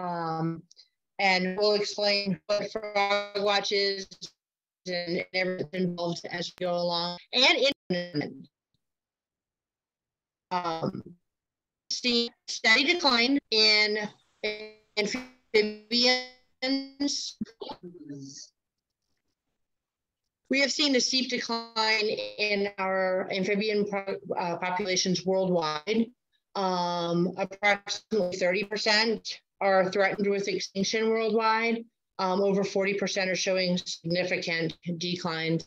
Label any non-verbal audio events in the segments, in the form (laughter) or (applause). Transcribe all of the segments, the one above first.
Um, and we'll explain what FrogWatch is and everything involved as we go along. And in um, steady decline in amphibians. We have seen a steep decline in our amphibian uh, populations worldwide. Um, approximately 30% are threatened with extinction worldwide. Um, over 40% are showing significant declines.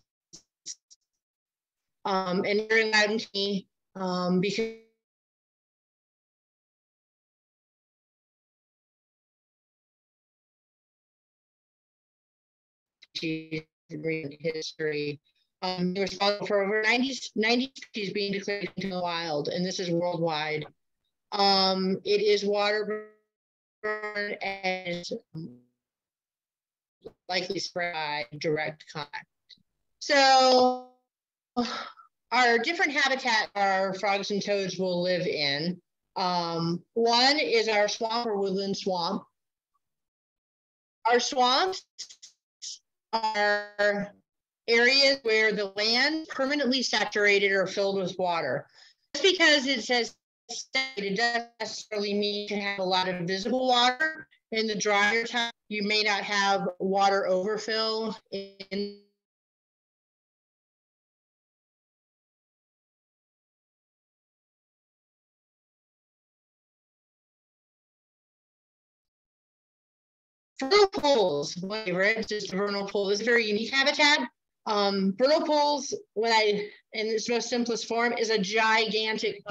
Um, and in Loudoun County, um, because history. Um, responsible for over 90, 90 species being declared into the wild, and this is worldwide. Um, it is waterborne and likely spread by direct contact. So our different habitat our frogs and toads will live in. Um, one is our swamp or woodland swamp. Our swamps are areas where the land permanently saturated or filled with water. Just because it says it doesn't necessarily mean you have a lot of visible water. In the drier time, you may not have water overfill in vernal pools, my favorite, just vernal pool. Is a very unique habitat. Um, vernal pools, when I, in its most simplest form, is a gigantic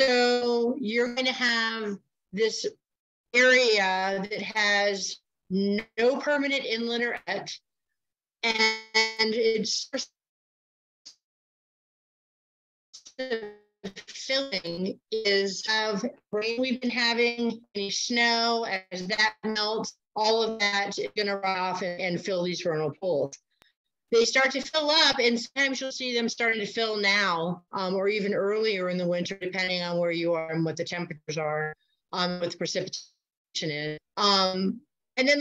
So you're going to have this area that has no permanent inlet or edge, and it's filling is of rain we've been having, any snow, as that melts, all of that is going to run off and, and fill these vernal pools. They start to fill up, and sometimes you'll see them starting to fill now, um, or even earlier in the winter, depending on where you are and what the temperatures are, um, the precipitation is. Um, and then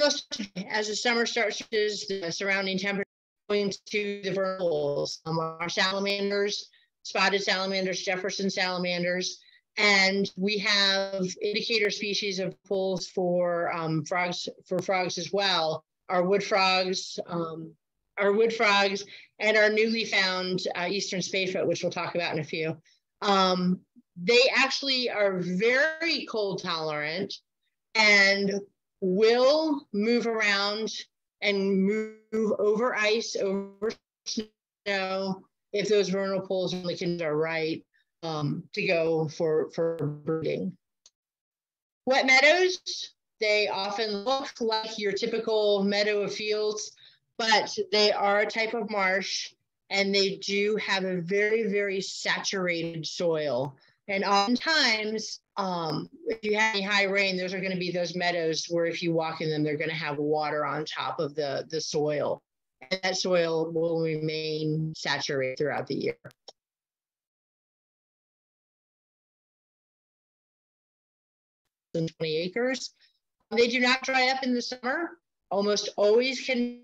as the summer starts, the surrounding temperature going to the vernal pools. Um, our salamanders spotted salamanders, Jefferson salamanders, and we have indicator species of pools for um, frogs for frogs as well. Our wood frogs, um, our wood frogs, and our newly found uh, eastern spadefoot, which we'll talk about in a few. Um, they actually are very cold tolerant and will move around and move over ice, over snow, if those vernal pools and conditions are right um, to go for, for breeding. Wet meadows, they often look like your typical meadow of fields, but they are a type of marsh and they do have a very, very saturated soil. And oftentimes, um, if you have any high rain, those are going to be those meadows where if you walk in them, they're going to have water on top of the, the soil and that soil will remain saturated throughout the year. And 20 acres. They do not dry up in the summer. Almost always can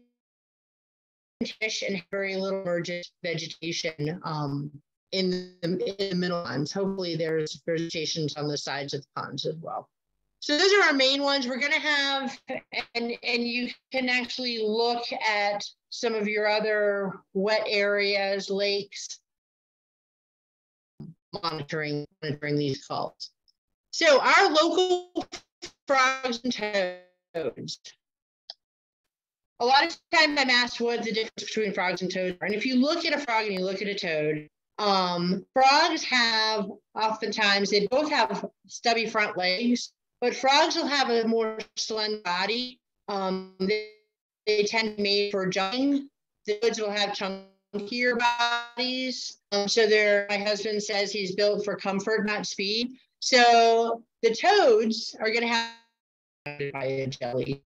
fish and very little emergent vegetation um, in, the, in the middle ponds. Hopefully there's vegetation on the sides of the ponds as well. So those are our main ones. We're going to have, and, and you can actually look at some of your other wet areas, lakes, monitoring, monitoring these calls. So our local frogs and toads. A lot of times I'm asked what the difference between frogs and toads are. And if you look at a frog and you look at a toad, um, frogs have oftentimes, they both have stubby front legs but frogs will have a more slender body. Um, they, they tend to be made for jumping. The toads will have chunkier bodies. Um, so they're, my husband says he's built for comfort, not speed. So the toads are going to have by a jelly.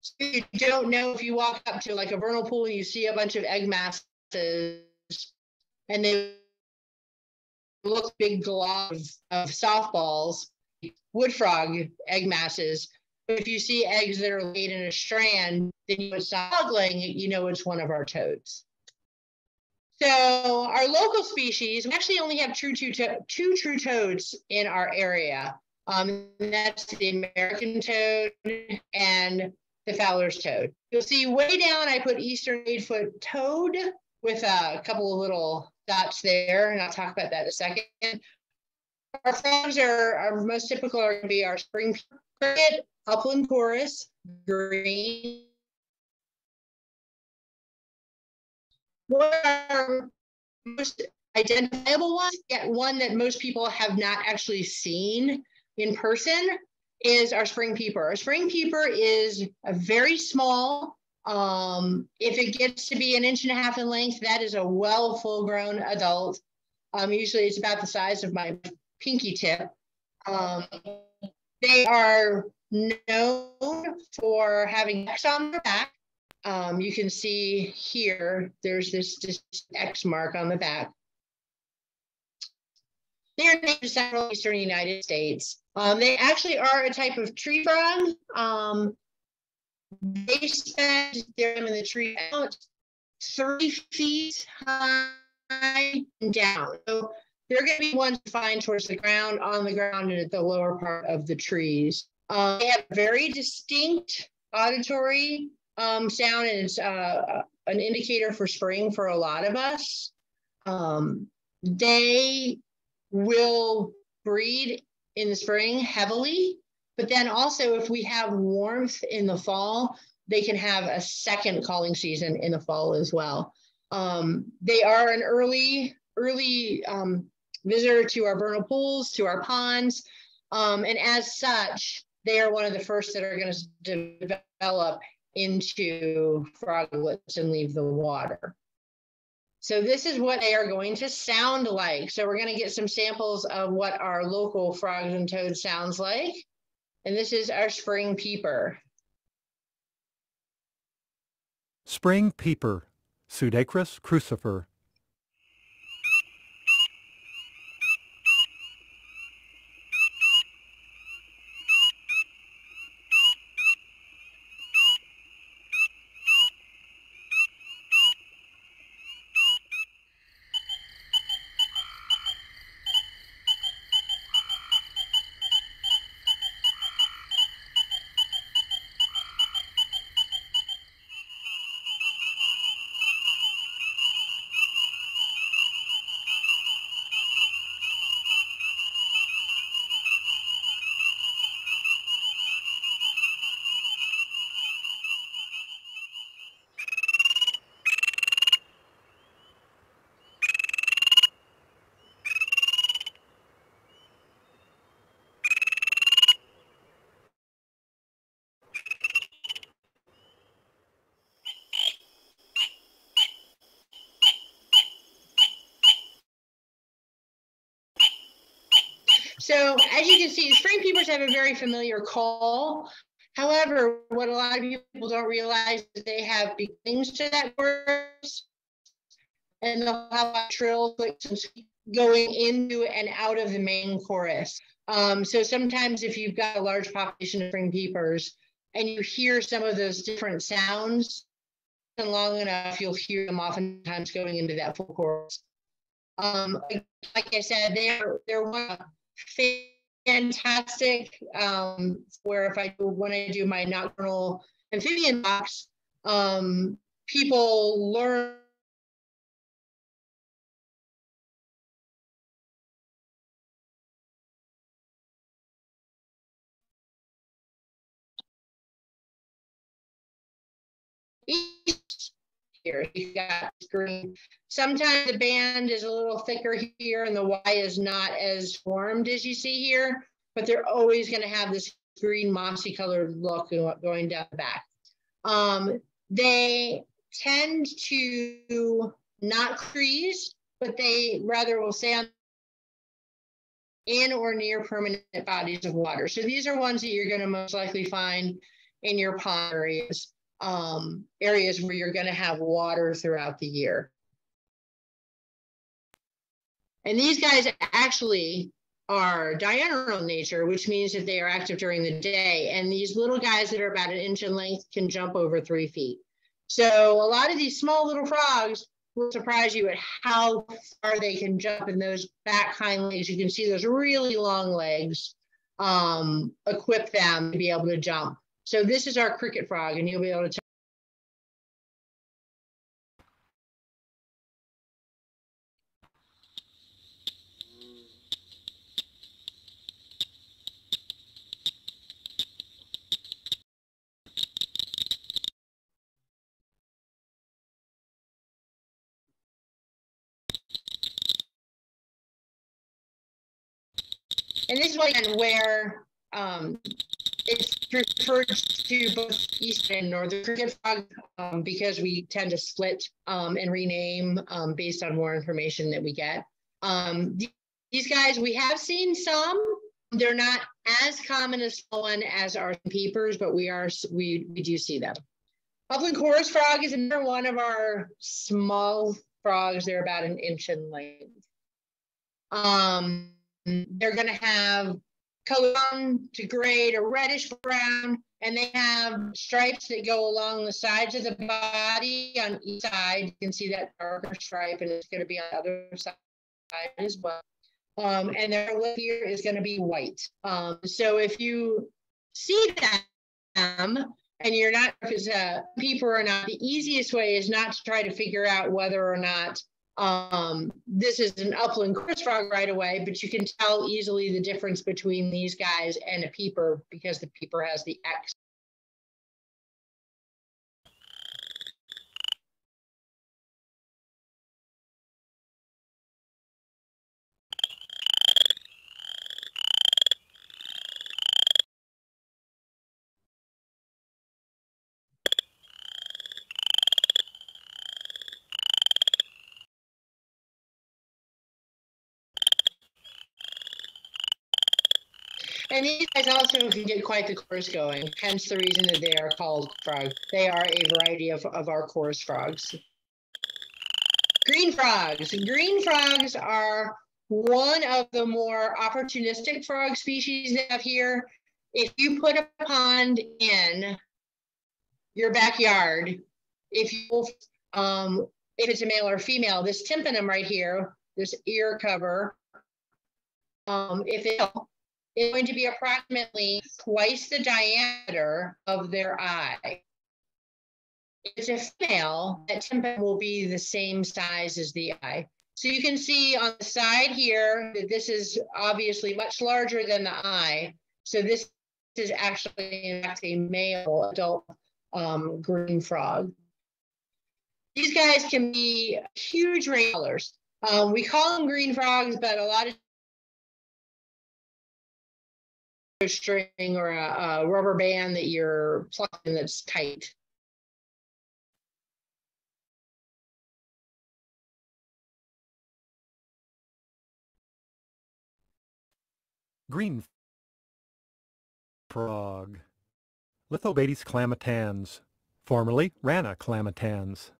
So you don't know if you walk up to like a vernal pool and you see a bunch of egg masses and they look big globs of softballs wood frog egg masses. But if you see eggs that are laid in a strand, then you stop ogling, you know it's one of our toads. So our local species, we actually only have true two, to two true toads in our area. Um, that's the American toad and the Fowler's toad. You'll see way down, I put Eastern spadefoot toad with a couple of little dots there, and I'll talk about that in a second. Our frogs are, our most typical are going to be our spring cricket, upland chorus, green. What are most identifiable ones, yet one that most people have not actually seen in person is our spring peeper. Our spring peeper is a very small, um, if it gets to be an inch and a half in length, that is a well full grown adult. Um, usually it's about the size of my pinky tip. Um, they are known for having X on their back. Um, you can see here, there's this, this X mark on the back. They are native to central eastern United States. Um, they actually are a type of tree frog. Um, they spend them in the tree out three feet high and down. So they're going to be ones to find towards the ground, on the ground, and at the lower part of the trees. Um, they have very distinct auditory um, sound, and it's uh, an indicator for spring for a lot of us. Um, they will breed in the spring heavily, but then also if we have warmth in the fall, they can have a second calling season in the fall as well. Um, they are an early, early um, visitor to our vernal pools, to our ponds, um, and as such, they are one of the first that are going to develop into froglets and leave the water. So this is what they are going to sound like. So we're going to get some samples of what our local frogs and toads sounds like. And this is our spring peeper. Spring peeper, Pseudacris crucifer. So as you can see, spring peepers have a very familiar call. However, what a lot of people don't realize is they have beginnings to that chorus and they'll have trill going into and out of the main chorus. Um, so sometimes if you've got a large population of spring peepers and you hear some of those different sounds and long enough, you'll hear them oftentimes going into that full chorus. Um, like I said, they're they're one fantastic. Um, where if I when I do my nocturnal amphibian box, um, people learn here. You got green. Sometimes the band is a little thicker here and the Y is not as formed as you see here, but they're always going to have this green mossy colored look going down the back. Um, they tend to not freeze, but they rather will stay on in or near permanent bodies of water. So these are ones that you're going to most likely find in your pond areas um, areas where you're going to have water throughout the year. And these guys actually are diurnal nature, which means that they are active during the day. And these little guys that are about an inch in length can jump over three feet. So a lot of these small little frogs will surprise you at how far they can jump in those back hind legs. You can see those really long legs um, equip them to be able to jump. So this is our cricket frog, and you'll be able to tell. and this is where um, it's referred to both eastern and northern cricket frog um, because we tend to split um, and rename um, based on more information that we get. Um, these guys, we have seen some. They're not as common as one as our peepers, but we are we we do see them. Upland chorus frog is another one of our small frogs. They're about an inch in length. Um, they're going to have color to gray to reddish brown, and they have stripes that go along the sides of the body on each side. You can see that darker stripe, and it's going to be on the other side as well. Um, and their lip here is going to be white. Um, so if you see them and you're not if it's a peeper or not, the easiest way is not to try to figure out whether or not um, this is an upland chorus frog right away, but you can tell easily the difference between these guys and a peeper because the peeper has the X And these guys also can get quite the chorus going, hence the reason that they are called frog. They are a variety of, of our chorus frogs. Green frogs. Green frogs are one of the more opportunistic frog species they have here. If you put a pond in your backyard, if you um, if it's a male or female, this tympanum right here, this ear cover, um, if it is going to be approximately twice the diameter of their eye. It's a female, that tympan will be the same size as the eye. So you can see on the side here that this is obviously much larger than the eye. So this is actually a male adult um, green frog. These guys can be huge range colors. Um, we call them green frogs, but a lot of string or a, a rubber band that you're plugging that's tight. Green frog. Lithobates clamitans, formerly Rana clamitans.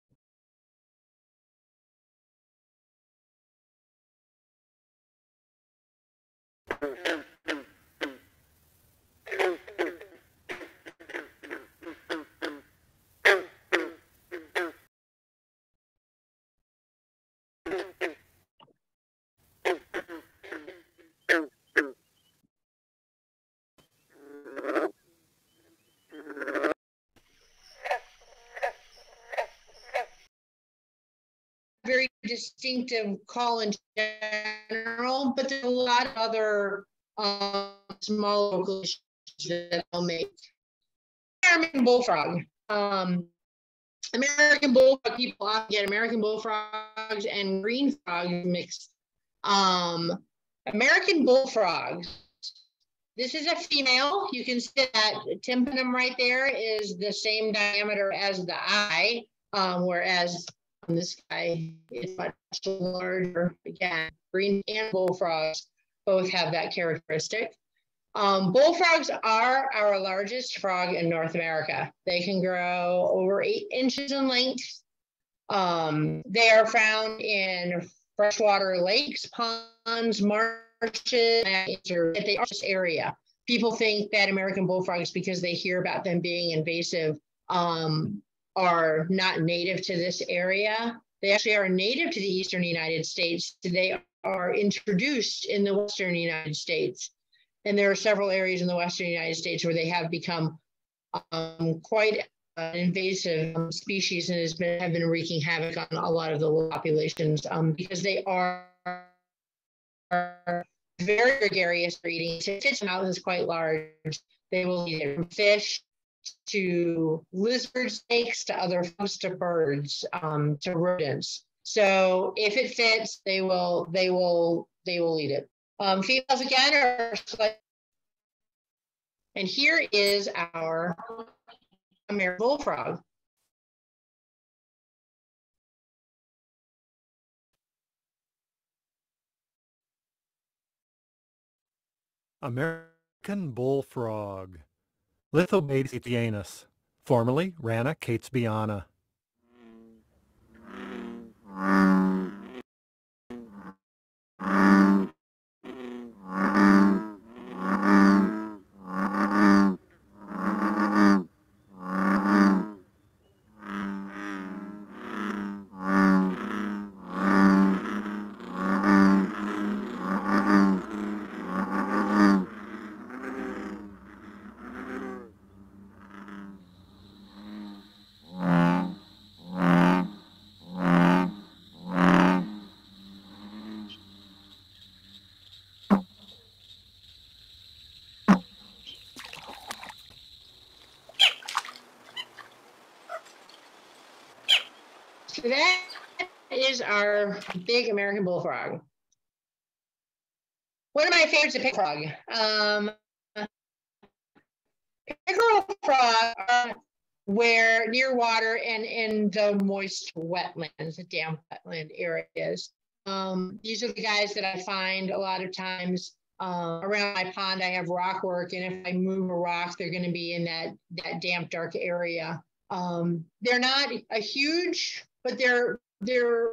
Distinctive call in general, but there's a lot of other um, small vocalizations that I'll make. American bullfrog. Um, American bullfrog people often get American bullfrogs and green frogs mixed. Um, American bullfrogs. This is a female. You can see that tympanum right there is the same diameter as the eye, um, whereas this guy is much larger. Again, green and bullfrogs both have that characteristic. Um, bullfrogs are our largest frog in North America. They can grow over eight inches in length. Um, they are found in freshwater lakes, ponds, marshes, marshes, the they area. People think that American bullfrogs, because they hear about them being invasive, um, are not native to this area. They actually are native to the eastern United States. They are introduced in the western United States. And there are several areas in the western United States where they have become um, quite an invasive um, species and has been have been wreaking havoc on a lot of the populations um, because they are, very gregarious eating. Fish mouth is quite large. They will eat it from fish to lizard snakes to other frogs to birds um, to rodents. So if it fits, they will they will they will eat it. Um, females again are and here is our American bullfrog. American bullfrog. Lithobates catesbeianus, formerly Rana catesbeiana. Big American bullfrog. One of my favorites is pickerel frog. Um, pickerel frog where near water and in the moist wetlands, the damp wetland areas. Um, these are the guys that I find a lot of times uh, around my pond. I have rock work, and if I move a rock, they're going to be in that that damp, dark area. Um, they're not a huge but they're they're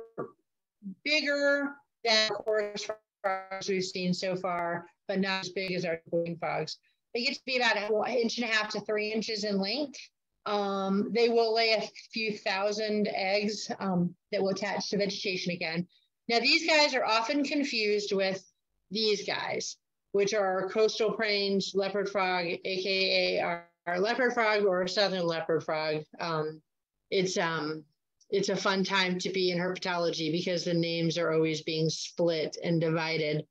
bigger than chorus frogs we've seen so far, but not as big as our green frogs. They get to be about an inch and a half to three inches in length. Um, they will lay a few thousand eggs um, that will attach to vegetation again. Now, these guys are often confused with these guys, which are coastal plains leopard frog, aka our, our leopard frog or southern leopard frog. Um, it's um, it's a fun time to be in herpetology because the names are always being split and divided.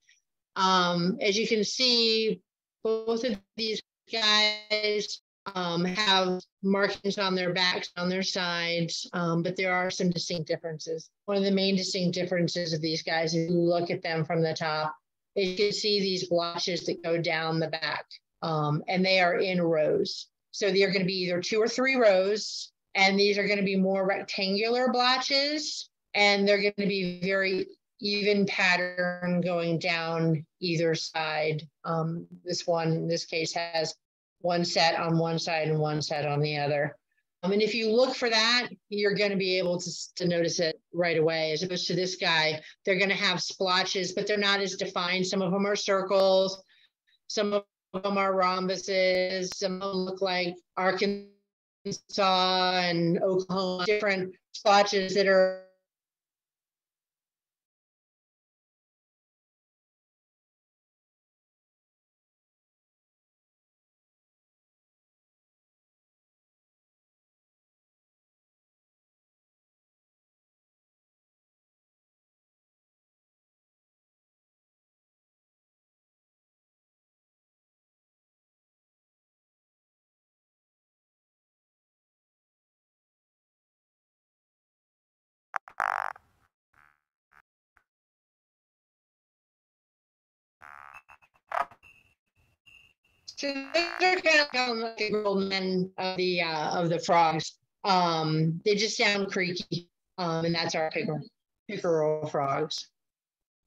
Um, as you can see, both of these guys um, have markings on their backs, on their sides, um, but there are some distinct differences. One of the main distinct differences of these guys, if you look at them from the top, is you can see these blotches that go down the back, um, and they are in rows. So they're going to be either two or three rows and these are going to be more rectangular blotches and they're going to be very even pattern going down either side. Um, this one, in this case, has one set on one side and one set on the other. Um, and if you look for that, you're going to be able to, to notice it right away. As opposed to this guy, they're going to have splotches, but they're not as defined. Some of them are circles, some of them are rhombuses, some of them look like Arkansas Arkansas and Oklahoma, different splotches that are So they're kind of like the golden men of the uh, of the frogs. Um, they just sound creaky, um, and that's our pickerel, pickerel frogs.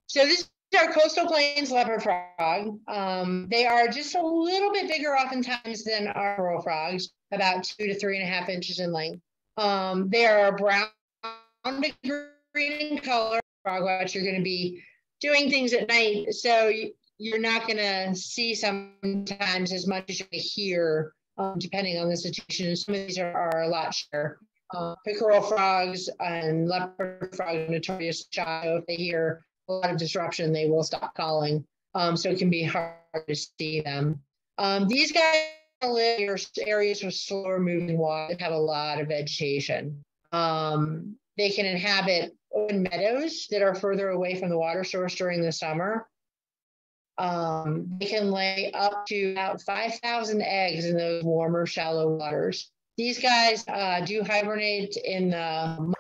So this is our coastal plains leopard frog. Um, they are just a little bit bigger oftentimes than our pickerel frogs, about two to three and a half inches in length. Um, they are brown green in color. FrogWatch, you're going to be doing things at night. So you, you're not going to see sometimes as much as you hear, um, depending on the situation. Some of these are, are a lot shorter. Uh, pickerel frogs and leopard frogs notorious shy. If they hear a lot of disruption, they will stop calling. Um, so it can be hard to see them. Um, these guys live in areas with slower moving water They have a lot of vegetation. Um, they can inhabit open meadows that are further away from the water source during the summer. Um, they can lay up to about 5,000 eggs in those warmer, shallow waters. These guys uh, do hibernate in the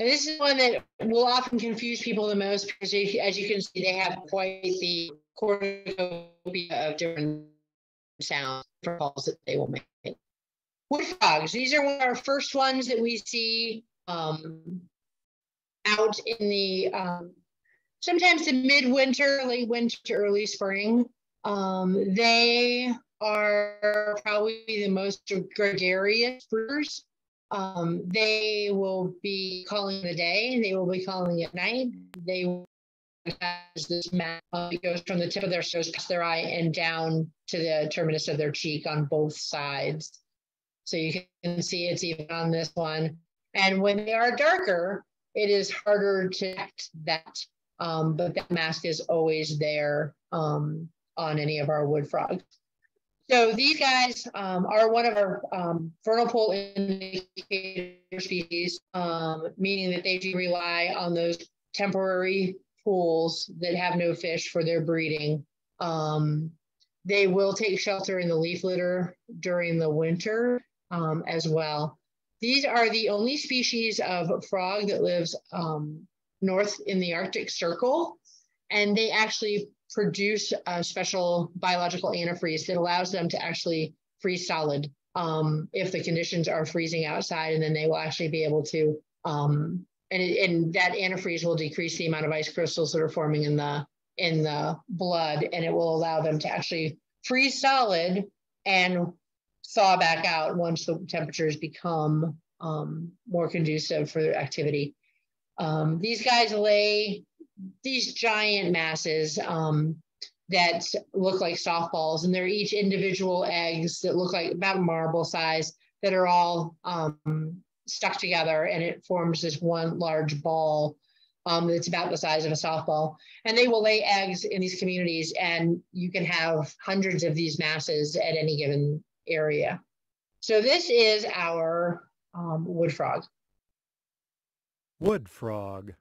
And this is one that will often confuse people the most because, as you can see, they have quite the cornucopia of different sounds, calls that they will make. Wood frogs, these are one of our first ones that we see um, out in the um, sometimes the midwinter, late winter, early spring. Um, they are probably the most gregarious birds. Um, they will be calling the day, they will be calling at night. They has this map goes from the tip of their nose past their eye and down to the terminus of their cheek on both sides. So you can see it's even on this one. And when they are darker, it is harder to detect that. Um, but that mask is always there um, on any of our wood frogs. So these guys um, are one of our um, vernal pool indicator species, um, meaning that they do rely on those temporary pools that have no fish for their breeding. Um, they will take shelter in the leaf litter during the winter um, as well. These are the only species of frog that lives um, north in the Arctic Circle, and they actually produce a special biological antifreeze that allows them to actually freeze solid um, if the conditions are freezing outside, and then they will actually be able to, um, and, and that antifreeze will decrease the amount of ice crystals that are forming in the in the blood, and it will allow them to actually freeze solid and thaw back out once the temperatures become um, more conducive for activity. Um, these guys lay these giant masses um, that look like softballs, and they're each individual eggs that look like about marble size that are all um, stuck together, and it forms this one large ball um, that's about the size of a softball. And they will lay eggs in these communities, and you can have hundreds of these masses at any given area. So this is our um, wood frog. Wood frog.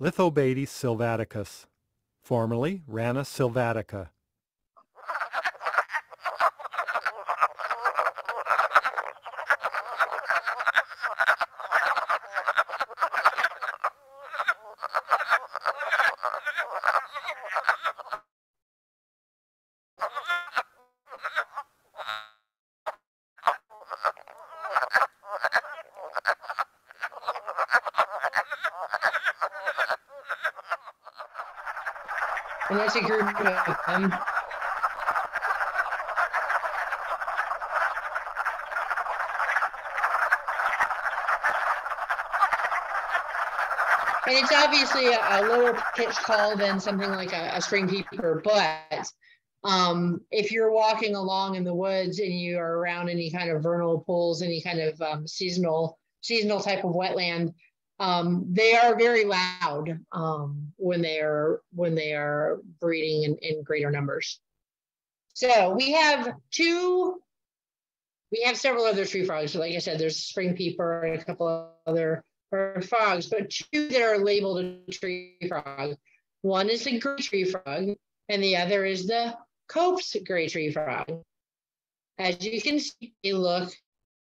Lithobates sylvaticus, formerly Rana sylvatica. And it's obviously a, a lower pitch call than something like a, a spring peeper, but um, if you're walking along in the woods and you are around any kind of vernal pools, any kind of um, seasonal seasonal type of wetland, um, they are very loud um, when they are when they are breeding in, in greater numbers. So we have two. We have several other tree frogs. Like I said, there's spring peeper and a couple of other frogs, but two that are labeled a tree frog. One is the gray tree frog, and the other is the Cope's gray tree frog. As you can see, they look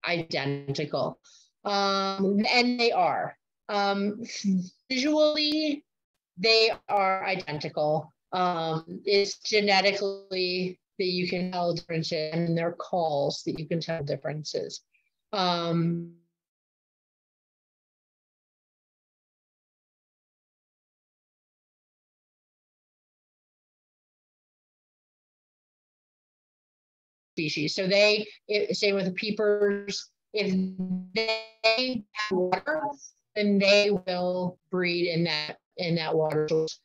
identical. Um, and they are. Um, visually, they are identical. Um, it's genetically that you can tell differences, and their calls that you can tell differences. Um, species. So they, same with the peepers, if they have water, then they will breed in that in that water source.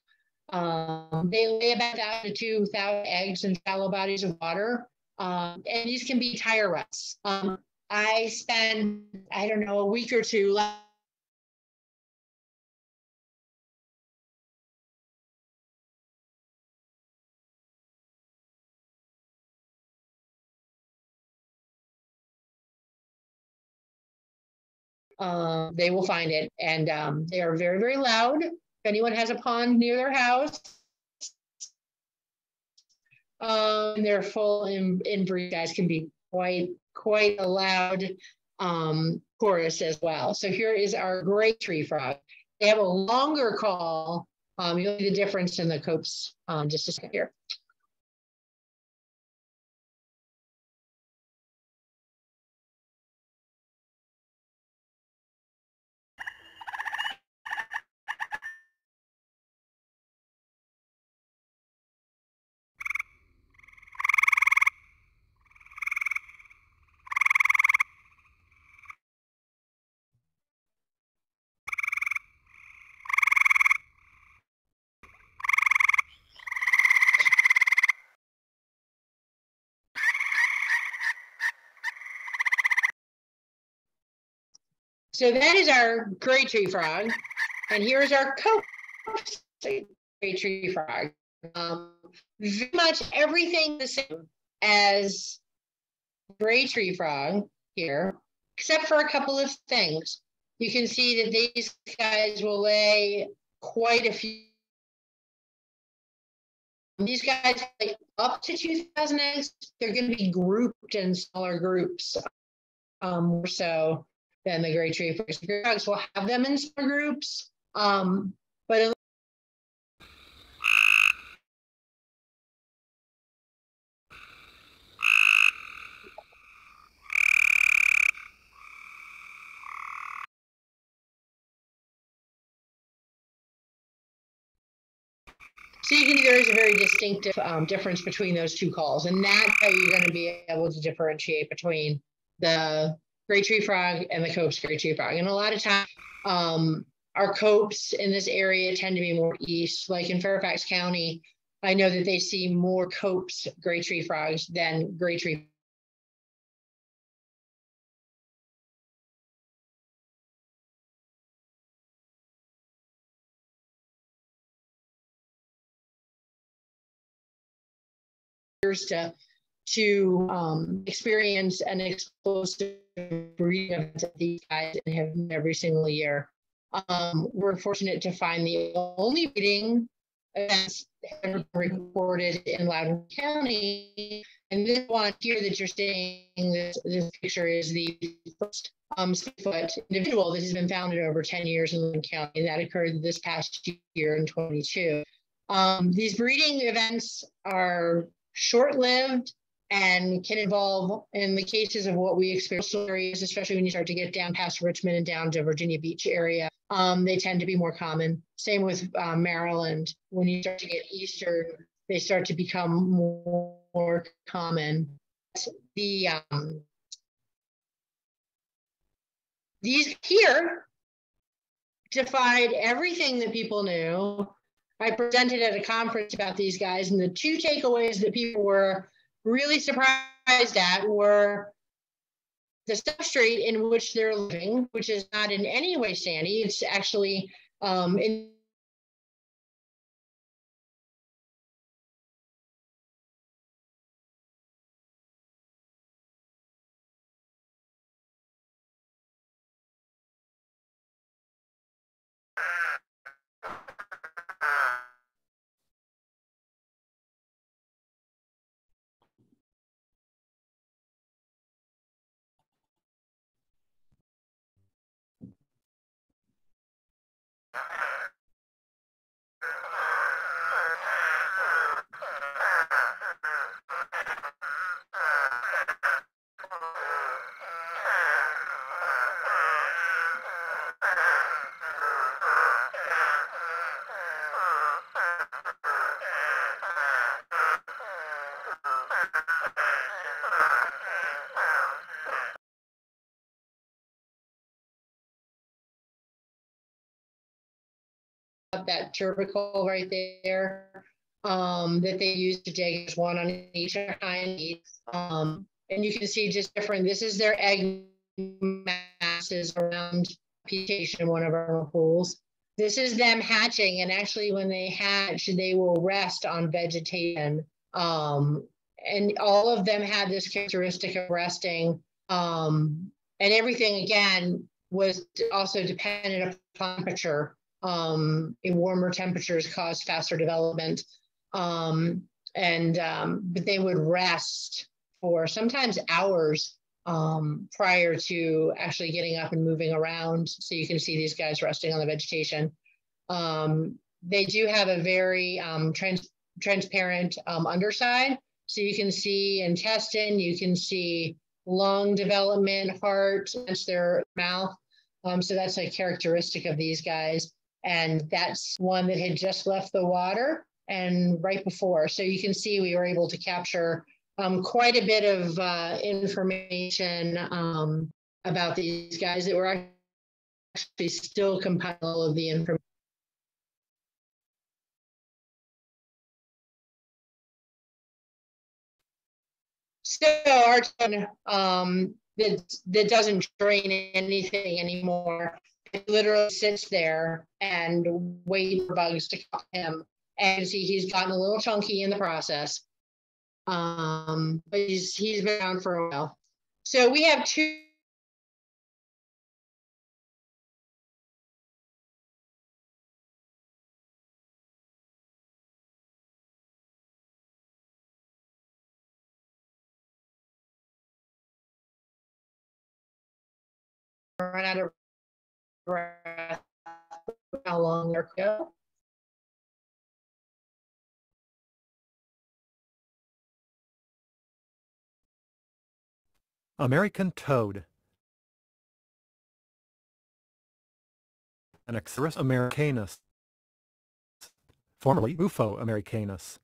Um, they lay about thousand to two thousand eggs in shallow bodies of water, um, and these can be tire ruts. Um, I spend I don't know a week or two uh, they will find it. And um, they are very, very loud. If anyone has a pond near their house, um, they're full in, inbreed guys can be quite, quite a loud um, chorus as well. So here is our gray tree frog. They have a longer call. Um, you'll see the difference in the copes um, just a second here. So that is our gray tree frog. And here's our Cope's gray tree frog. Um, very much everything the same as gray tree frog here, except for a couple of things. You can see that these guys will lay quite a few. These guys lay up to 2,000 eggs. They're going to be grouped in smaller groups. Um, so than the gray tree for. Frogs will have them in small groups, um, but So you can see there is a very distinctive um, difference between those two calls, and that's how you're going to be able to differentiate between the gray tree frog and the Cope's gray tree frog. And a lot of times, um, our copes in this area tend to be more east. Like in Fairfax County, I know that they see more Cope's gray tree frogs than gray tree to to um, experience an explosive breeding of these guys and have every single year. Um, we're fortunate to find the only breeding events ever recorded in Loudoun County. And this one here that you're seeing, this, this picture is the first um, foot individual that has been found in over 10 years in Loudoun County. That occurred this past year in 22. Um, these breeding events are short-lived and can involve, in the cases of what we experience areas, especially when you start to get down past Richmond and down to Virginia Beach area, um, they tend to be more common. Same with uh, Maryland. When you start to get eastern, they start to become more, common. The um, these here defied everything that people knew. I presented at a conference about these guys, and the two takeaways that people were really surprised at were the substrate in which they're living, which is not in any way sandy. It's actually um, in tubercle right there um, that they use to dig. one on each hind um, and you can see just different. This is their egg masses around in one of our pools. This is them hatching, and actually, when they hatch, they will rest on vegetation. Um, and all of them had this characteristic of resting. Um, and everything again was also dependent upon temperature. Um, in warmer temperatures cause faster development. Um, and um, but they would rest for sometimes hours um, prior to actually getting up and moving around. So you can see these guys resting on the vegetation. Um, they do have a very um, trans transparent um, underside. So you can see intestine, you can see lung development, heart, that's their mouth. Um, so that's a characteristic of these guys. And that's one that had just left the water and right before. So you can see we were able to capture um, quite a bit of uh, information um, about these guys that were actually still compiling all of the information. So our um, that, that doesn't drain anything anymore. It literally sits there and waits for bugs to come him. And see, he's gotten a little chunky in the process. Um, but he's he's been around for a while. So we have two run out of breath how long they're go. American toad Anaxyrus americanus, formerly Bufo americanus.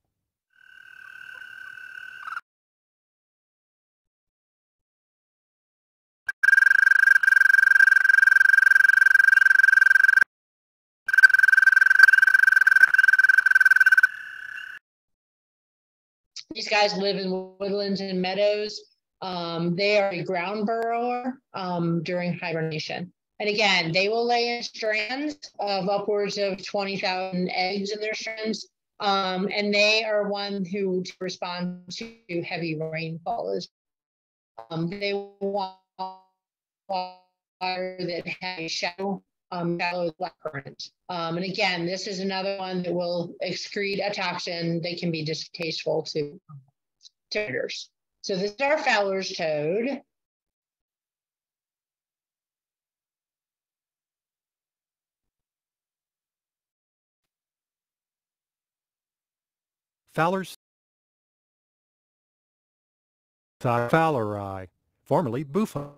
These guys live in woodlands and meadows. Um, they are a ground burrower um, during hibernation. And again, they will lay in strands of upwards of 20,000 eggs in their strands. Um, and they are one who respond to heavy rainfall. As um, they want water that has a shallow, um, shallow current. Um, and again, this is another one that will excrete a toxin that can be distasteful to, to predators. So this is our Fowler's toad. Fowler's Fowleri, formerly Bufo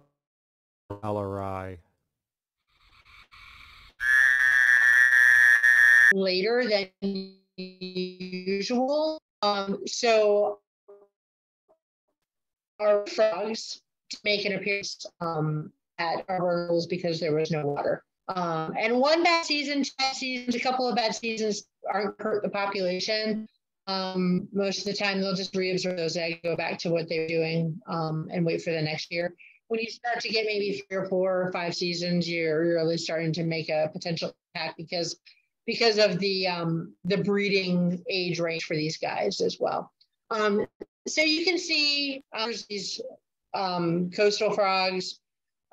Later than usual. Um, so our frogs make an appearance um, at our vernals because there was no water. Um, and one bad season, two bad seasons, a couple of bad seasons aren't hurt the population. Um, most of the time, they'll just reabsorb those eggs, go back to what they're doing, um, and wait for the next year. When you start to get maybe three or four or five seasons, you're really starting to make a potential impact because because of the um, the breeding age range for these guys as well. Um, so you can see uh, these um, coastal frogs,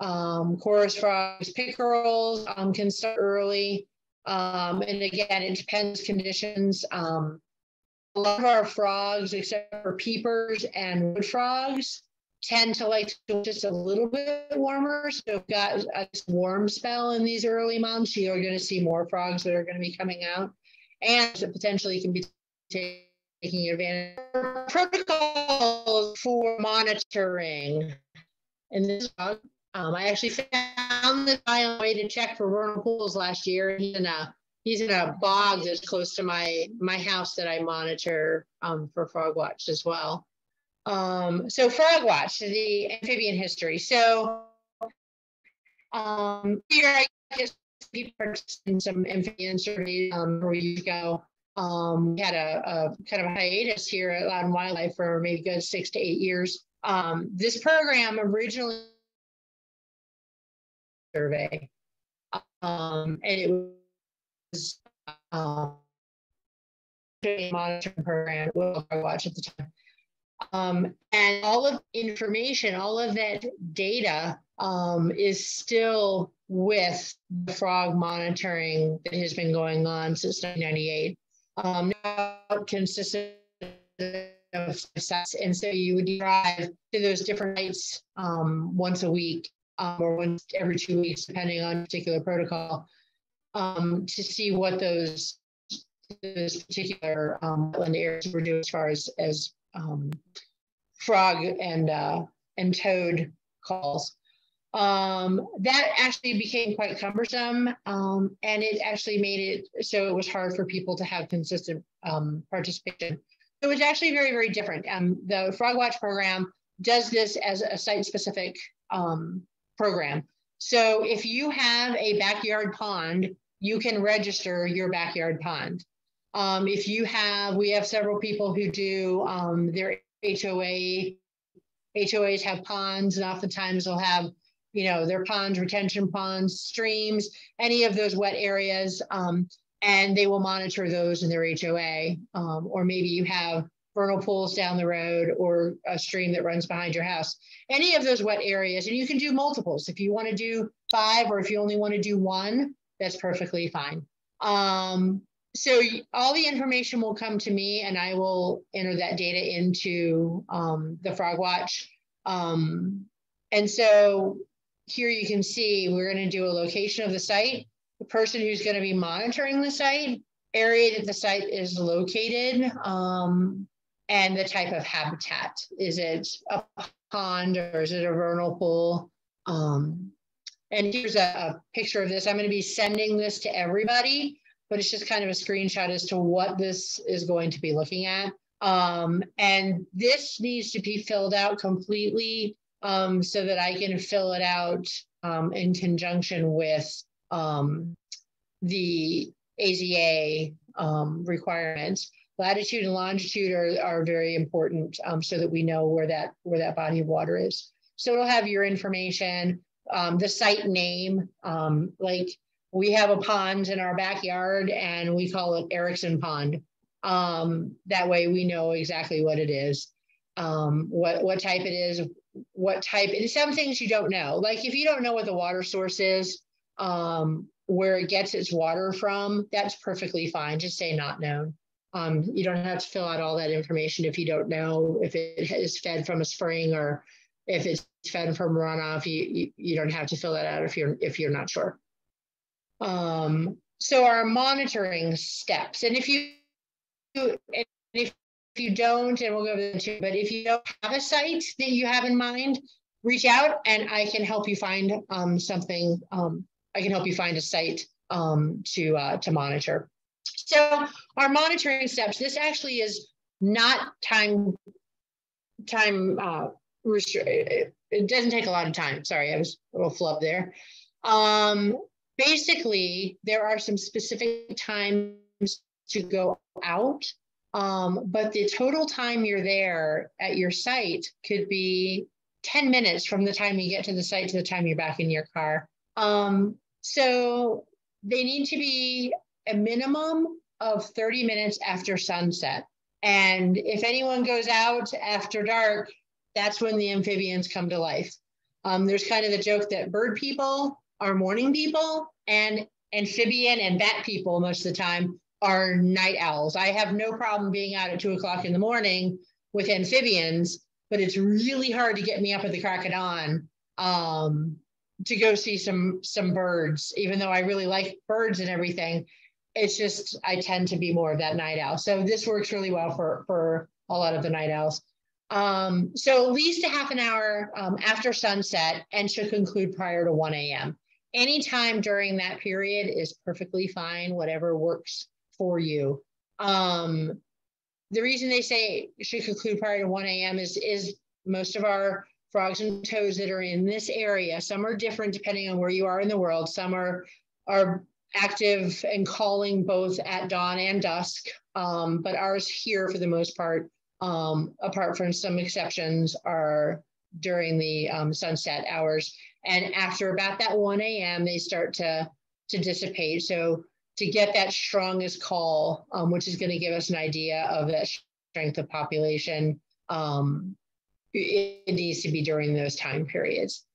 um, chorus frogs, pickerels um, can start early. Um, and again, it depends conditions. A lot of our frogs, except for peepers and wood frogs, tend to like to just a little bit warmer. So we've got a warm spell in these early months, you're going to see more frogs that are going to be coming out. And potentially you can be taking advantage of protocols for monitoring. And this um, I actually found this guy on the way to check for vernal pools last year. He's in a he's in a bog that's close to my my house that I monitor um, for FrogWatch as well. Um, so FrogWatch, the amphibian history. So um, here I just people in some amphibian surveys um, where you go. Um, we had a, a, kind of a hiatus here at Loudoun Wildlife for maybe good six to eight years. Um, this program originally survey, um, and it was um, a monitoring program with Watch at the time. Um, and all of information, all of that data um, is still with the frog monitoring that has been going on since 1998. Um, now consistent of sites, and so you would drive to those different sites um, once a week um, or once every two weeks, depending on particular protocol, um, to see what those those particular um, areas were doing as far as as um, frog and uh, and toad calls. Um, that actually became quite cumbersome, um, and it actually made it so it was hard for people to have consistent um, participation. It was actually very, very different. Um, the FrogWatch program does this as a site-specific um, program. So if you have a backyard pond, you can register your backyard pond. Um, if you have, we have several people who do um, their HOA. HOAs have ponds, and oftentimes they'll have, you know, their ponds, retention ponds, streams, any of those wet areas, um, and they will monitor those in their HOA. Um, or maybe you have vernal pools down the road or a stream that runs behind your house. Any of those wet areas, and you can do multiples. If you want to do five, or if you only want to do one, that's perfectly fine. Um, so all the information will come to me and I will enter that data into um, the FrogWatch. Um, and so here you can see we're going to do a location of the site, the person who's going to be monitoring the site, area that the site is located, um, and the type of habitat. Is it a pond or is it a vernal pool? Um, and here's a, a picture of this. I'm going to be sending this to everybody but it's just kind of a screenshot as to what this is going to be looking at. Um, and this needs to be filled out completely um, so that I can fill it out um, in conjunction with um, the AZA um, requirements. Latitude and longitude are, are very important um, so that we know where that where that body of water is. So it'll have your information, the site name, like we have a pond in our backyard and we call it Erickson Pond. Um, that way we know exactly what it is, um, what, what type it is, what type, and some things you don't know. Like if you don't know what the water source is, um, where it gets its water from, that's perfectly fine. Just say not known. Um, you don't have to fill out all that information if you don't know if it is fed from a spring or if it's fed from runoff. You, you, you don't have to fill that out if you're if you're not sure. Um, so our monitoring steps, and if you and if you don't, and we'll go over to, but if you don't have a site that you have in mind, reach out and I can help you find um, something. Um, I can help you find a site um, to uh, to monitor. So our monitoring steps. This actually is not time time uh. It doesn't take a lot of time. Sorry, I was a little flub there. Um, basically, there are some specific times to go out, um, but the total time you're there at your site could be 10 minutes from the time you get to the site to the time you're back in your car. Um, so they need to be a minimum of 30 minutes after sunset. And if anyone goes out after dark, that's when the amphibians come to life. Um, there's kind of the joke that bird people are morning people and amphibian and bat people most of the time are night owls. I have no problem being out at two o'clock in the morning with amphibians, but it's really hard to get me up at the crack of dawn um, to go see some some birds. Even though I really like birds and everything, it's just I tend to be more of that night owl. So this works really well for for a lot of the night owls. Um, so at least a half an hour um, after sunset and should conclude prior to 1 a.m anytime during that period is perfectly fine, whatever works for you. Um, the reason they say should conclude prior to 1 a.m. is, is most of our frogs and toads that are in this area, some are different depending on where you are in the world. Some are are active and calling both at dawn and dusk, um, but ours here for the most part, um, apart from some exceptions, are during the um, sunset hours. And after about that 1 a.m., they start to, to dissipate. So to get that strongest call, um, which is going to give us an idea of that strength of population, um, it needs to be during those time periods.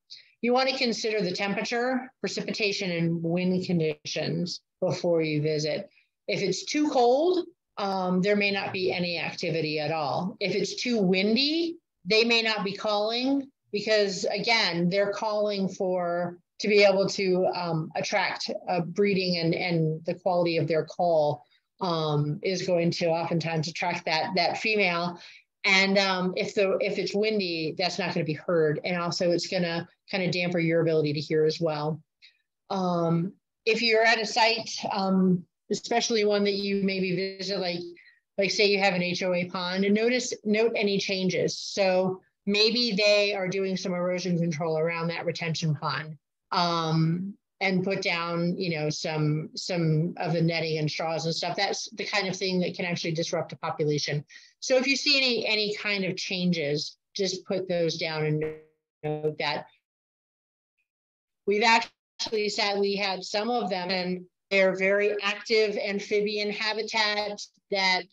You want to consider the temperature, precipitation, and wind conditions before you visit. If it's too cold, um, there may not be any activity at all. If it's too windy, they may not be calling because, again, they're calling for to be able to um, attract a breeding and, and the quality of their call um, is going to oftentimes attract that that female. And um, if the if it's windy, that's not going to be heard, and also it's going to kind of damper your ability to hear as well. Um, if you're at a site, um, especially one that you maybe visit, like like say you have an HOA pond, and notice note any changes. So maybe they are doing some erosion control around that retention pond um, and put down, you know, some some of the netting and straws and stuff. That's the kind of thing that can actually disrupt a population. So if you see any any kind of changes, just put those down and note that. We've actually sadly had some of them, and they're very active amphibian habitat that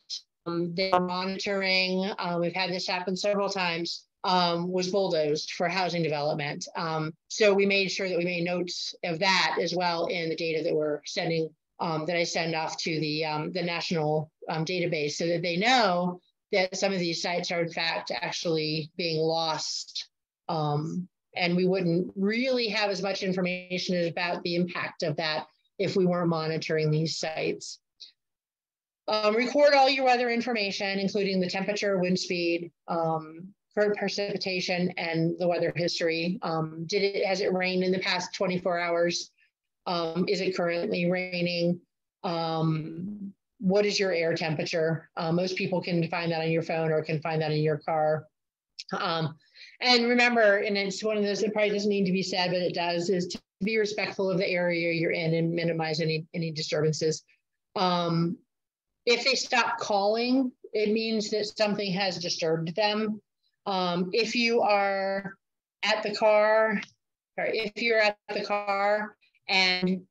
um, they're monitoring. Uh, we've had this happen several times um, was bulldozed for housing development. Um, so we made sure that we made notes of that as well in the data that we're sending, um, that I send off to the, um, the national um, database so that they know that some of these sites are in fact actually being lost. Um, and we wouldn't really have as much information about the impact of that if we weren't monitoring these sites. Um, record all your weather information, including the temperature, wind speed, um, current precipitation and the weather history. Um, did it, has it rained in the past 24 hours? Um, is it currently raining? Um, what is your air temperature? Uh, most people can find that on your phone or can find that in your car. Um, and remember, and it's one of those that probably doesn't need to be said, but it does, is to be respectful of the area you're in and minimize any, any disturbances. Um, if they stop calling, it means that something has disturbed them. Um, if you are at the car, or if you're at the car and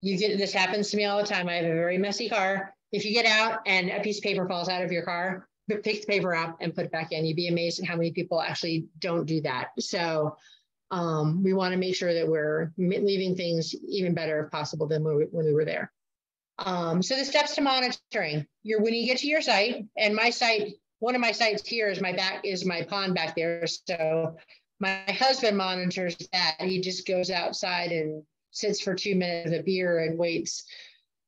you get this happens to me all the time. I have a very messy car. If you get out and a piece of paper falls out of your car, pick the paper up and put it back in. You'd be amazed at how many people actually don't do that. So um, we want to make sure that we're leaving things even better if possible than when we, when we were there. Um, so the steps to monitoring, you're when you get to your site, and my site one of my sites here is my back is my pond back there. So my husband monitors that. He just goes outside and sits for two minutes of beer and waits.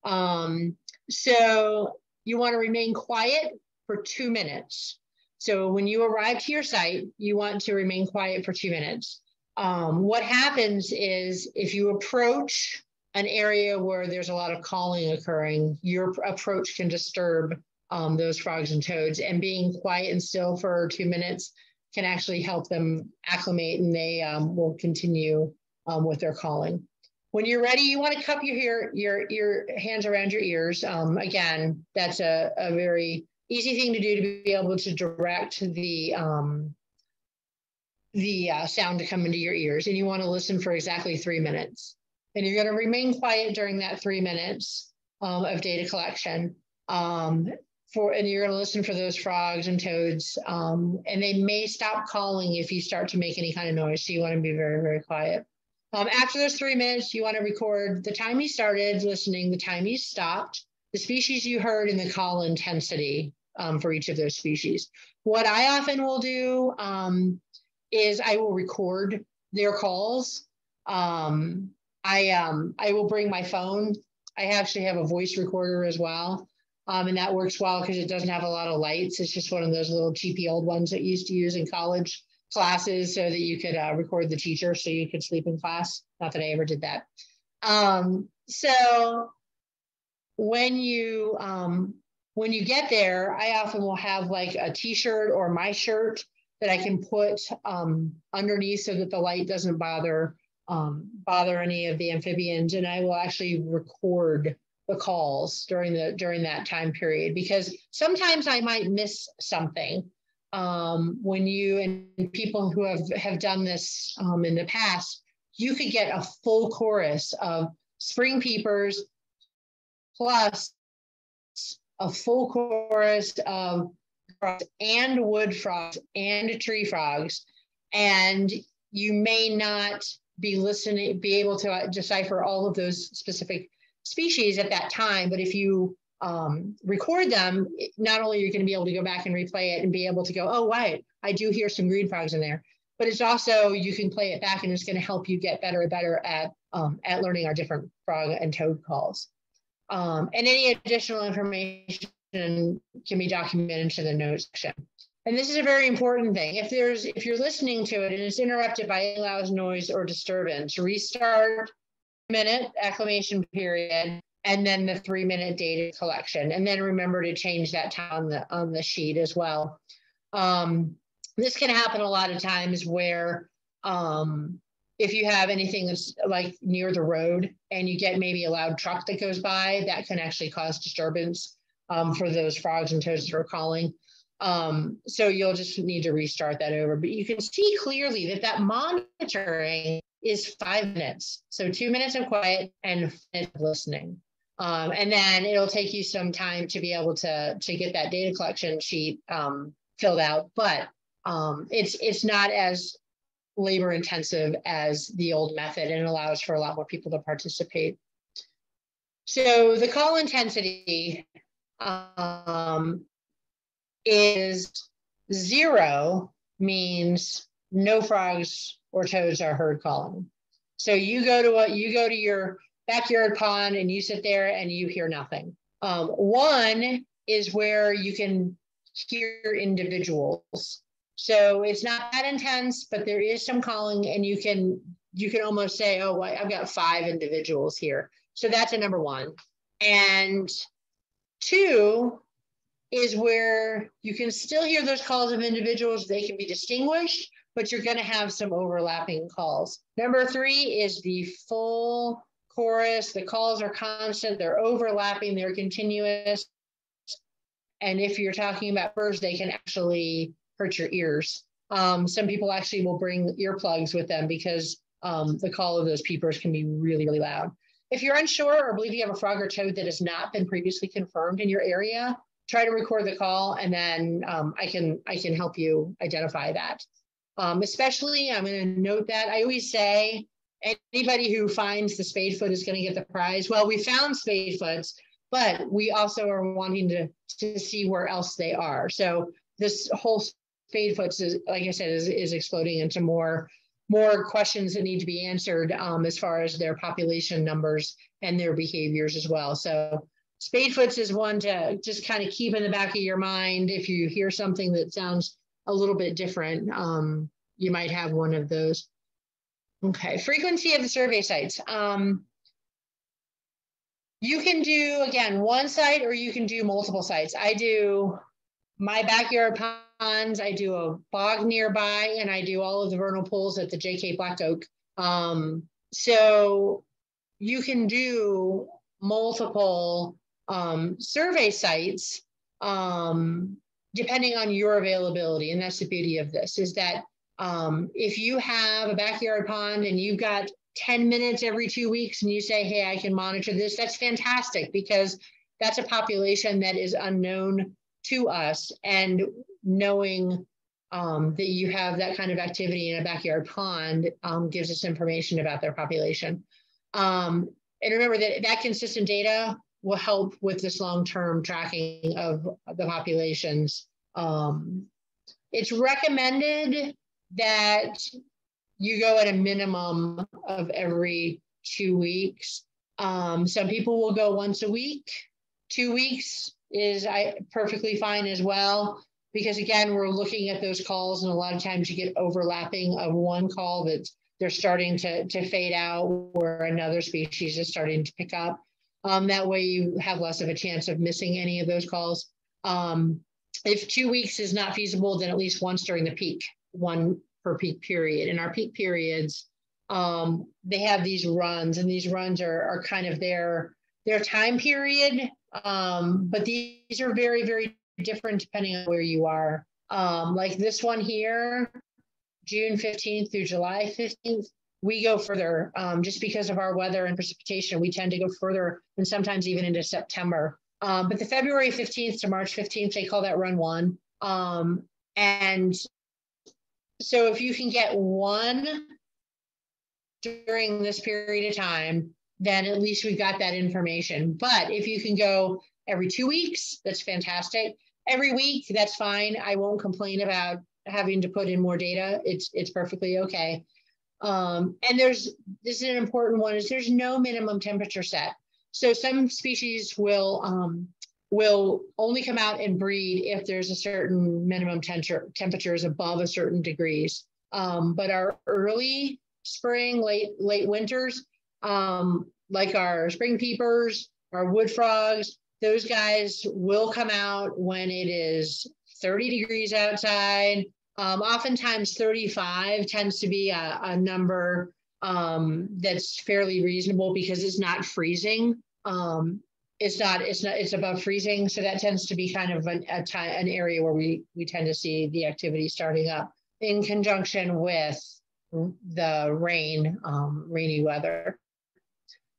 Um, so you want to remain quiet for two minutes. So when you arrive to your site, you want to remain quiet for two minutes. Um, what happens is if you approach an area where there's a lot of calling occurring, your approach can disturb um, those frogs and toads. And being quiet and still for two minutes can actually help them acclimate and they um, will continue um, with their calling. When you're ready, you want to cup your ear, your, your hands around your ears. Um, again, that's a, a very easy thing to do to be able to direct the um, the uh, sound to come into your ears. And you want to listen for exactly three minutes. And you're going to remain quiet during that three minutes um, of data collection. Um, for and you're going to listen for those frogs and toads um, and they may stop calling if you start to make any kind of noise so you want to be very very quiet. Um, after those three minutes you want to record the time you started listening the time you stopped the species you heard and the call intensity um, for each of those species. What i often will do um, is i will record their calls. Um, i um, i will bring my phone. I actually have a voice recorder as well um, and that works well because it doesn't have a lot of lights. It's just one of those little cheapy old ones that you used to use in college classes so that you could uh, record the teacher so you could sleep in class. Not that I ever did that. Um, so when you um, when you get there, I often will have like a t-shirt or my shirt that I can put um, underneath so that the light doesn't bother um, bother any of the amphibians, and I will actually record the calls during the during that time period because sometimes I might miss something um, when you and people who have have done this um, in the past, you could get a full chorus of spring peepers plus a full chorus of frogs and wood frogs and tree frogs, and you may not be listening, be able to uh, decipher all of those specific species at that time. But if you um, record them, not only are you going to be able to go back and replay it and be able to go, oh, right, I do hear some green frogs in there. But it's also you can play it back and it's going to help you get better and better at um, at learning our different frog and toad calls. Um, and any additional information can be documented into the notes section. And this is a very important thing. If there's if you're listening to it and it's interrupted by loud noise or disturbance, restart minute acclimation period and then the three minute data collection. And then remember to change that time on the on the sheet as well. Um, this can happen a lot of times where um, if you have anything that's like near the road and you get maybe a loud truck that goes by, that can actually cause disturbance um, for those frogs and toads that are calling. Um, so you'll just need to restart that over. But you can see clearly that that monitoring is five minutes. So two minutes of quiet and listening. Um, and then it'll take you some time to be able to, to get that data collection sheet um, filled out. But um, it's, it's not as labor intensive as the old method and allows for a lot more people to participate. So the call intensity um, is zero means no frogs or toads are heard calling. So you go to what you go to your backyard pond and you sit there and you hear nothing. Um, one is where you can hear individuals. So it's not that intense, but there is some calling, and you can you can almost say, "Oh, I've got five individuals here." So that's a number one. And two is where you can still hear those calls of individuals. They can be distinguished, but you're going to have some overlapping calls. Number three is the full chorus. The calls are constant, they're overlapping, they're continuous. And if you're talking about birds, they can actually hurt your ears. Um, some people actually will bring earplugs with them because um, the call of those peepers can be really, really loud. If you're unsure or believe you have a frog or toad that has not been previously confirmed in your area, try to record the call and then um, I can I can help you identify that. Um, especially, I'm going to note that I always say anybody who finds the spadefoot is going to get the prize. Well, we found spadefoots, but we also are wanting to to see where else they are. So this whole spadefoots is, like I said, is, is exploding into more more questions that need to be answered um, as far as their population numbers and their behaviors as well. So Spadefoots is one to just kind of keep in the back of your mind. If you hear something that sounds a little bit different, um, you might have one of those. Okay, frequency of the survey sites. Um, you can do, again, one site or you can do multiple sites. I do my backyard ponds, I do a bog nearby, and I do all of the vernal pools at the JK Black Oak. Um, so you can do multiple um, survey sites um, depending on your availability. And that's the beauty of this is that um, if you have a backyard pond and you've got 10 minutes every two weeks and you say, hey, I can monitor this, that's fantastic because that's a population that is unknown to us. And knowing um, that you have that kind of activity in a backyard pond um, gives us information about their population. Um, and remember that that consistent data will help with this long-term tracking of the populations. Um, it's recommended that you go at a minimum of every two weeks. Um, some people will go once a week. Two weeks is I, perfectly fine as well, because again, we're looking at those calls and a lot of times you get overlapping of one call that they're starting to, to fade out where another species is starting to pick up. Um, that way you have less of a chance of missing any of those calls. Um, if two weeks is not feasible, then at least once during the peak, one per peak period. And our peak periods um, they have these runs, and these runs are, are kind of their their time period. Um, but these are very, very different depending on where you are. Um, like this one here, June 15th through July 15th, we go further um, just because of our weather and precipitation. We tend to go further and sometimes even into September. Um, but the February 15th to March 15th, they call that run one. Um, and so if you can get one during this period of time, then at least we've got that information. But if you can go every two weeks, that's fantastic. Every week, that's fine. I won't complain about having to put in more data. It's it's perfectly okay. Um, and there's this is an important one is there's no minimum temperature set. So some species will um, will only come out and breed if there's a certain minimum temperature temperatures above a certain degrees. Um, but our early spring, late late winters, um, like our spring peepers, our wood frogs, those guys will come out when it is 30 degrees outside. Um, oftentimes 35 tends to be a, a number um, that's fairly reasonable because it's not freezing. Um, it's not, it's not, it's above freezing. So that tends to be kind of an, a time, an area where we, we tend to see the activity starting up in conjunction with the rain, um, rainy weather.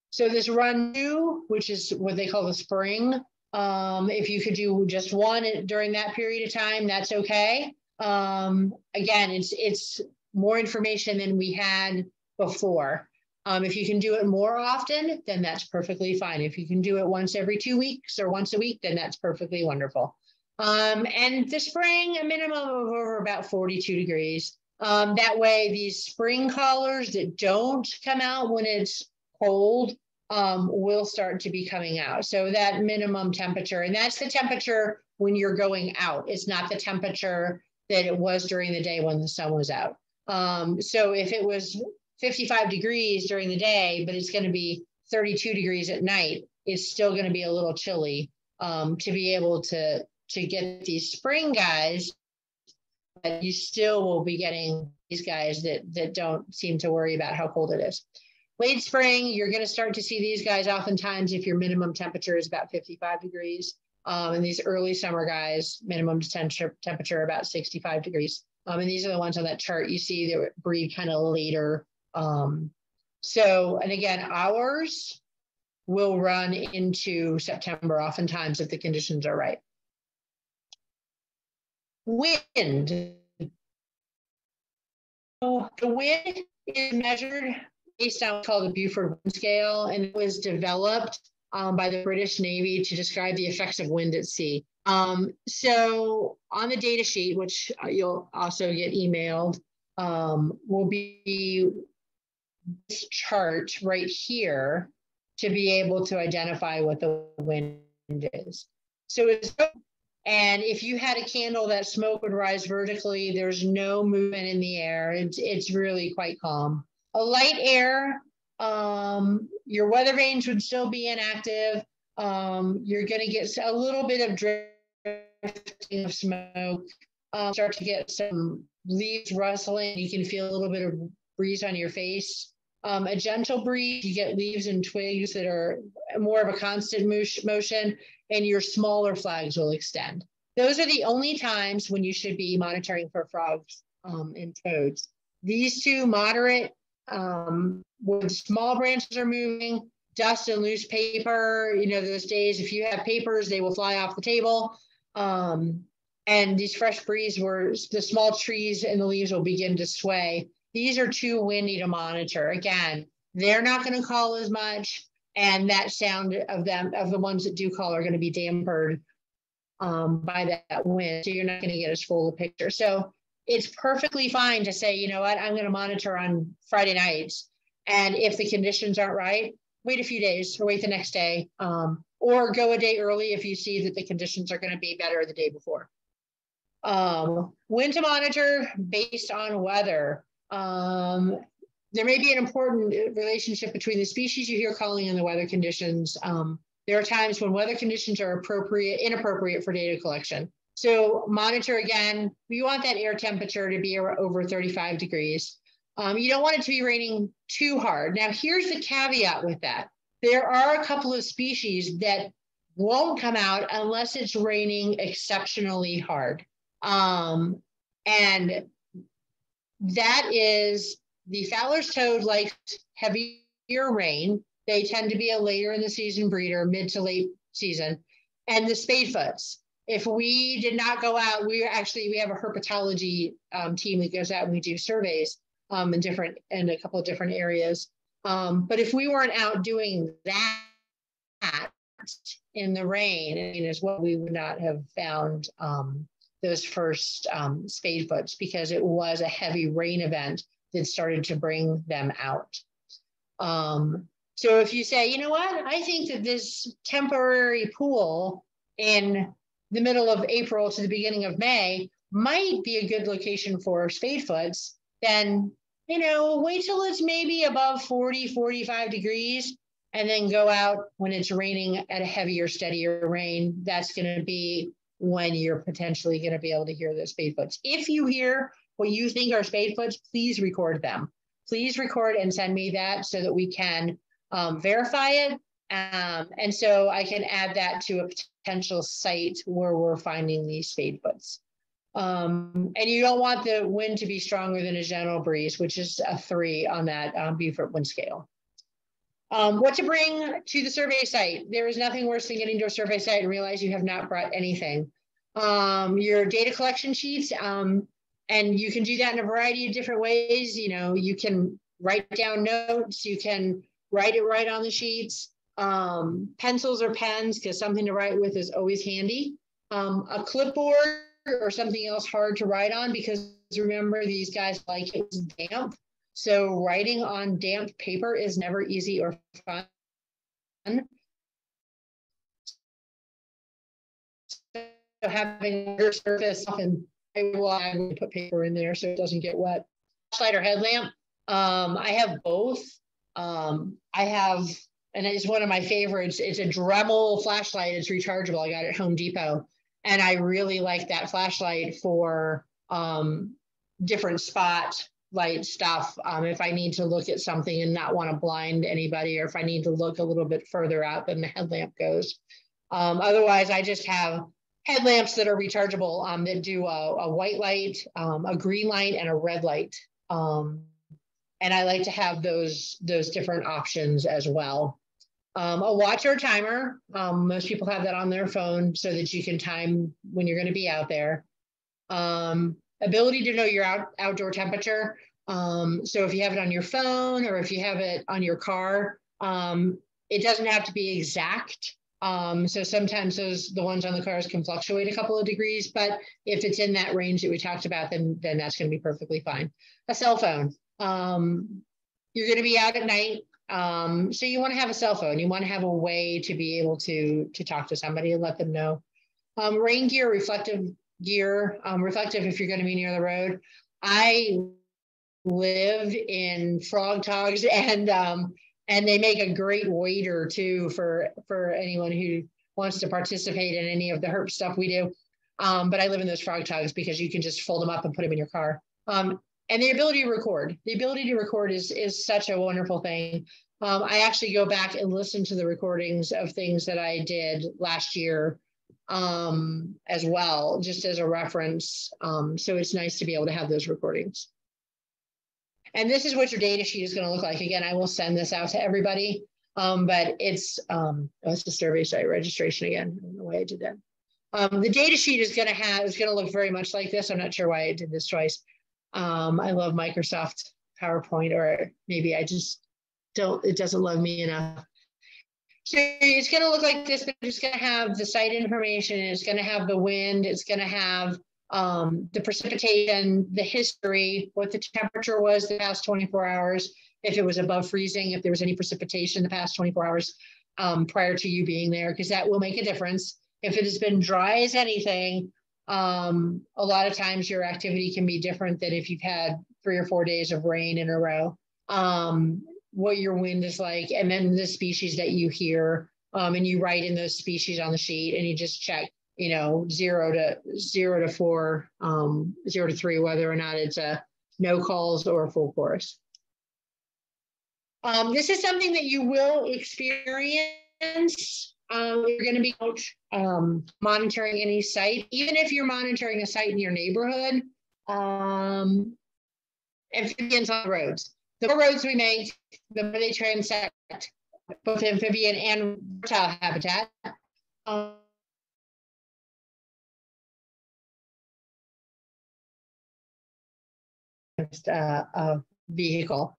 So this run two, which is what they call the spring, um, if you could do just one during that period of time, that's okay. Um, again, it's it's more information than we had before. Um, if you can do it more often, then that's perfectly fine. If you can do it once every two weeks or once a week, then that's perfectly wonderful. Um, and the spring, a minimum of over about 42 degrees. Um, that way, these spring callers that don't come out when it's cold um, will start to be coming out. So that minimum temperature, and that's the temperature when you're going out. It's not the temperature that it was during the day when the sun was out. Um, so if it was 55 degrees during the day, but it's going to be 32 degrees at night, it's still going to be a little chilly um, to be able to to get these spring guys but you still will be getting these guys that that don't seem to worry about how cold it is. Late spring, you're going to start to see these guys oftentimes if your minimum temperature is about 55 degrees. Um, and these early summer guys, minimum temperature, temperature about 65 degrees. Um, and these are the ones on that chart you see that breed kind of later. Um, so, and again, ours will run into September oftentimes if the conditions are right. Wind. So the wind is measured based on what's called the Beaufort wind scale, and it was developed um, by the British Navy to describe the effects of wind at sea. Um, so on the data sheet, which you'll also get emailed, um, will be this chart right here to be able to identify what the wind is. So it's and if you had a candle, that smoke would rise vertically. There's no movement in the air. It's, it's really quite calm. A light air, um, your weather vanes would still be inactive. Um, you're going to get a little bit of drifting of smoke. Um, start to get some leaves rustling. You can feel a little bit of breeze on your face. Um, a gentle breeze, you get leaves and twigs that are more of a constant motion, and your smaller flags will extend. Those are the only times when you should be monitoring for frogs um, and toads. These two moderate, um, when small branches are moving, dust and loose paper, you know, those days, if you have papers, they will fly off the table. Um, and these fresh breeze where the small trees and the leaves will begin to sway these are too windy to monitor. Again, they're not going to call as much, and that sound of them of the ones that do call are going to be dampened um, by that wind. So you're not going to get as full a picture. So it's perfectly fine to say, you know what, I'm going to monitor on Friday nights, and if the conditions aren't right, wait a few days or wait the next day, um, or go a day early if you see that the conditions are going to be better the day before. Um, when to monitor based on weather. Um, there may be an important relationship between the species you hear calling and the weather conditions. Um, there are times when weather conditions are appropriate, inappropriate for data collection. So monitor again, we want that air temperature to be over 35 degrees. Um, you don't want it to be raining too hard. Now, here's the caveat with that. There are a couple of species that won't come out unless it's raining exceptionally hard. Um, and that is the Fowler's toad likes heavier rain. They tend to be a later in the season breeder, mid to late season. And the spadefoots. If we did not go out, we actually we have a herpetology um, team that goes out and we do surveys um, in different in a couple of different areas. Um, but if we weren't out doing that in the rain, I mean, is what we would not have found um, those first um, spadefoots because it was a heavy rain event that started to bring them out. Um, so if you say, you know what, I think that this temporary pool in the middle of April to the beginning of May might be a good location for spadefoots, then, you know, wait till it's maybe above 40, 45 degrees and then go out when it's raining at a heavier, steadier rain. That's going to be when you're potentially going to be able to hear the spadefoots. If you hear what you think are spade spadefoots, please record them. Please record and send me that so that we can um, verify it. Um, and so I can add that to a potential site where we're finding these spadefoots. Um, and you don't want the wind to be stronger than a general breeze, which is a three on that um, Beaufort wind scale. Um, what to bring to the survey site? There is nothing worse than getting to a survey site and realize you have not brought anything. Um, your data collection sheets, um, and you can do that in a variety of different ways. You know, you can write down notes, you can write it right on the sheets. Um, pencils or pens, because something to write with is always handy. Um, a clipboard or something else hard to write on, because remember, these guys like it's damp. So writing on damp paper is never easy or fun. So having your surface often I will would put paper in there so it doesn't get wet. Flashlight or headlamp. Um, I have both. Um, I have, and it's one of my favorites. It's a Dremel flashlight. It's rechargeable. I got it at Home Depot, and I really like that flashlight for um, different spot light stuff. Um, if I need to look at something and not want to blind anybody, or if I need to look a little bit further out than the headlamp goes. Um, otherwise, I just have headlamps that are rechargeable um, that do a, a white light, um, a green light, and a red light. Um, and I like to have those those different options as well. Um, a watch or timer. most people have that on their phone so that you can time when you're going to be out there. Um, ability to know your out, outdoor temperature. Um, so if you have it on your phone or if you have it on your car, um, it doesn't have to be exact. Um, so sometimes those the ones on the cars can fluctuate a couple of degrees, but if it's in that range that we talked about, then then that's going to be perfectly fine. A cell phone. Um, you're going to be out at night, um, so you want to have a cell phone. You want to have a way to be able to to talk to somebody and let them know. Um, rain gear, reflective gear, um, reflective if you're going to be near the road. I live in Frogg Toggs (laughs) and um, and they make a great waiter too for for anyone who wants to participate in any of the herp stuff we do. Um, but I live in those Frogg Toggs because you can just fold them up and put them in your car. Um, and the ability to record, the ability to record is is such a wonderful thing. Um, I actually go back and listen to the recordings of things that I did last year um, as well, just as a reference. Um, so it's nice to be able to have those recordings. And this is what your data sheet is going to look like. Again, I will send this out to everybody, um, but it's, um, oh, it's the survey site registration again. I don't know why I did that. Um, the data sheet is going to have, is going to look very much like this. I'm not sure why I did this twice. Um, I love Microsoft PowerPoint, or maybe I just don't, it doesn't love me enough. So it's going to look like this, but it's going to have the site information. It's going to have the wind. It's going to have um, the precipitation, the history, what the temperature was the past 24 hours, if it was above freezing, if there was any precipitation the past 24 hours um, prior to you being there, because that will make a difference. If it has been dry as anything, um, a lot of times your activity can be different than if you've had three or four days of rain in a row. Um, what your wind is like, and then the species that you hear, um, and you write in those species on the sheet, and you just check you know, zero to zero to four, um, zero to three, whether or not it's a no calls or a full chorus. Um, this is something that you will experience. Um, you're going to be um, monitoring any site, even if you're monitoring a site in your neighborhood. Um, amphibians on the roads. The roads we make, the they transect both amphibian and reptile habitat. Um, uh, a vehicle.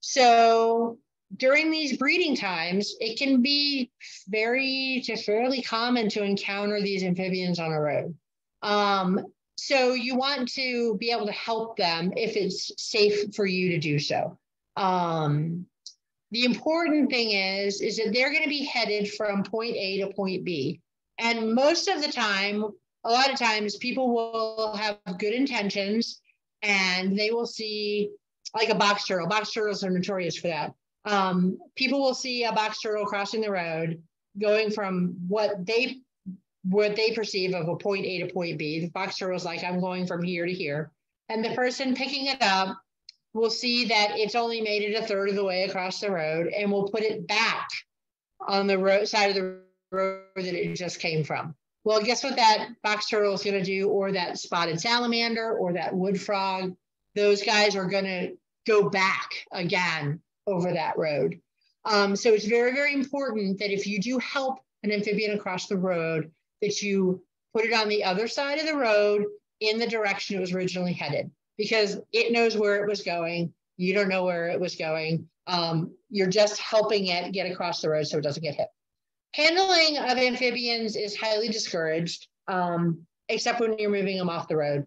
So during these breeding times, it can be very just fairly common to encounter these amphibians on a road. Um, so you want to be able to help them if it's safe for you to do so. Um, the important thing is, is that they're going to be headed from point A to point B. And most of the time, a lot of times people will have good intentions and they will see like a box turtle. Box turtles are notorious for that. Um, people will see a box turtle crossing the road, going from what they what they perceive of a point A to point B. The box turtle is like, I'm going from here to here. And the person picking it up will see that it's only made it a third of the way across the road and will put it back on the road side of the road that it just came from. Well, guess what that box turtle is going to do, or that spotted salamander, or that wood frog? Those guys are going to go back again over that road. Um, so it's very, very important that if you do help an amphibian across the road, that you put it on the other side of the road in the direction it was originally headed, because it knows where it was going. You don't know where it was going. Um, you're just helping it get across the road so it doesn't get hit. Handling of amphibians is highly discouraged, um, except when you're moving them off the road.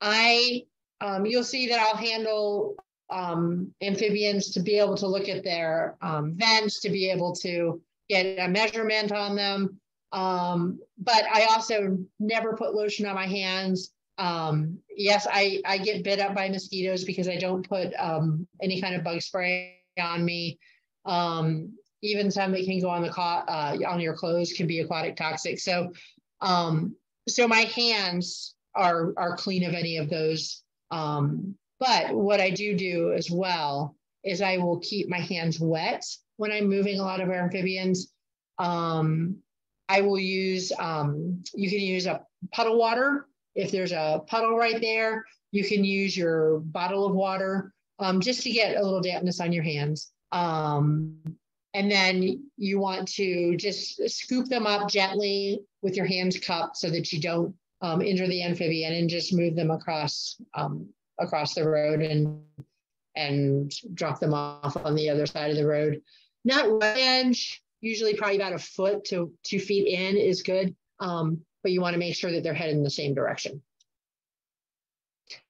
I, um, you'll see that I'll handle um, amphibians to be able to look at their um, vents, to be able to get a measurement on them. Um, but I also never put lotion on my hands. Um, yes, I, I get bit up by mosquitoes because I don't put um, any kind of bug spray on me. Um, even some that can go on the uh, on your clothes can be aquatic toxic. So, um, so my hands are are clean of any of those. Um, but what I do do as well is I will keep my hands wet when I'm moving a lot of amphibians. Um, I will use um, you can use a puddle water if there's a puddle right there. You can use your bottle of water um, just to get a little dampness on your hands. Um, and then you want to just scoop them up gently with your hands cupped so that you don't um, injure the amphibian and just move them across um, across the road and and drop them off on the other side of the road. Not edge, usually probably about a foot to two feet in is good, um, but you want to make sure that they're headed in the same direction.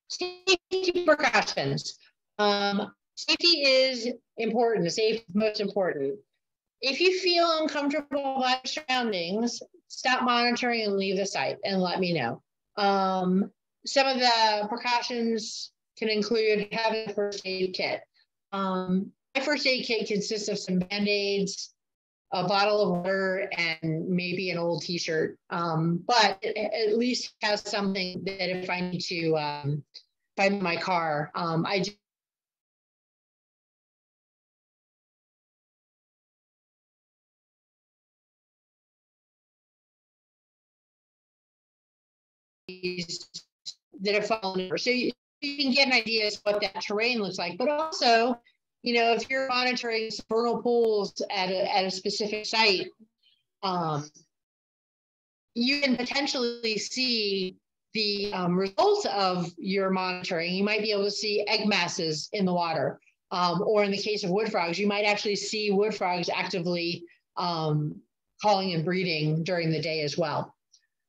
Safety precautions. Um, Safety is important. Safety is most important. If you feel uncomfortable by surroundings, stop monitoring and leave the site and let me know. Um, some of the precautions can include having a first aid kit. Um, my first aid kit consists of some band-aids, a bottle of water, and maybe an old t-shirt. Um, but at least has something that if I need to um, find my car, um, I that have fallen over. So you, you can get an idea of what that terrain looks like, but also, you know, if you're monitoring vernal pools at a, at a specific site, um, you can potentially see the um, results of your monitoring. You might be able to see egg masses in the water. Um, or in the case of wood frogs, you might actually see wood frogs actively um, calling and breeding during the day as well.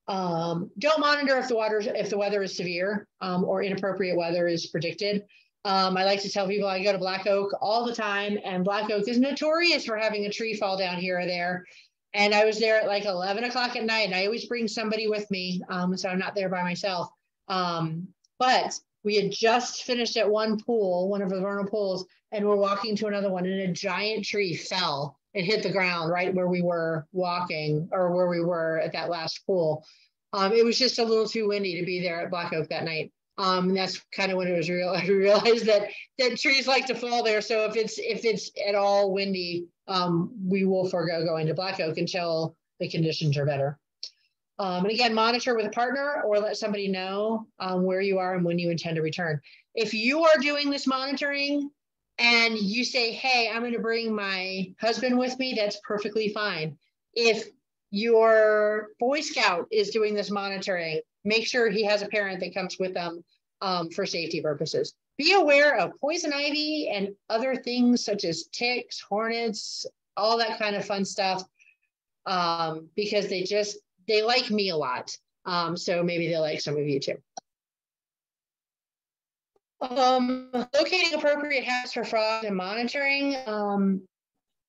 Um, don't monitor if the water if the weather is severe um, or inappropriate weather is predicted. Um, I like to tell people I go to Black Oak all the time, and Black Oak is notorious for having a tree fall down here or there. And I was there at like 11 o'clock at night, and I always bring somebody with me, um, so I'm not there by myself. Um, but we had just finished at one pool, one of the vernal pools, and we're walking to another one, and a giant tree fell it hit the ground right where we were walking or where we were at that last pool. Um, it was just a little too windy to be there at Black Oak that night. Um, and that's kind of when it was real. (laughs) I realized that that trees like to fall there. So if it's if it's at all windy, um, we will forego going to black oak until the conditions are better. Um, and again, monitor with a partner or let somebody know um, where you are and when you intend to return. If you are doing this monitoring and you say, hey, I'm going to bring my husband with me, that's perfectly fine. If your Boy Scout is doing this monitoring, make sure he has a parent that comes with them um, for safety purposes. Be aware of poison ivy and other things such as ticks, hornets, all that kind of fun stuff, um, because they just, they like me a lot. Um, so maybe they like some of you too. Um, locating appropriate habitats for frogs and monitoring. Um,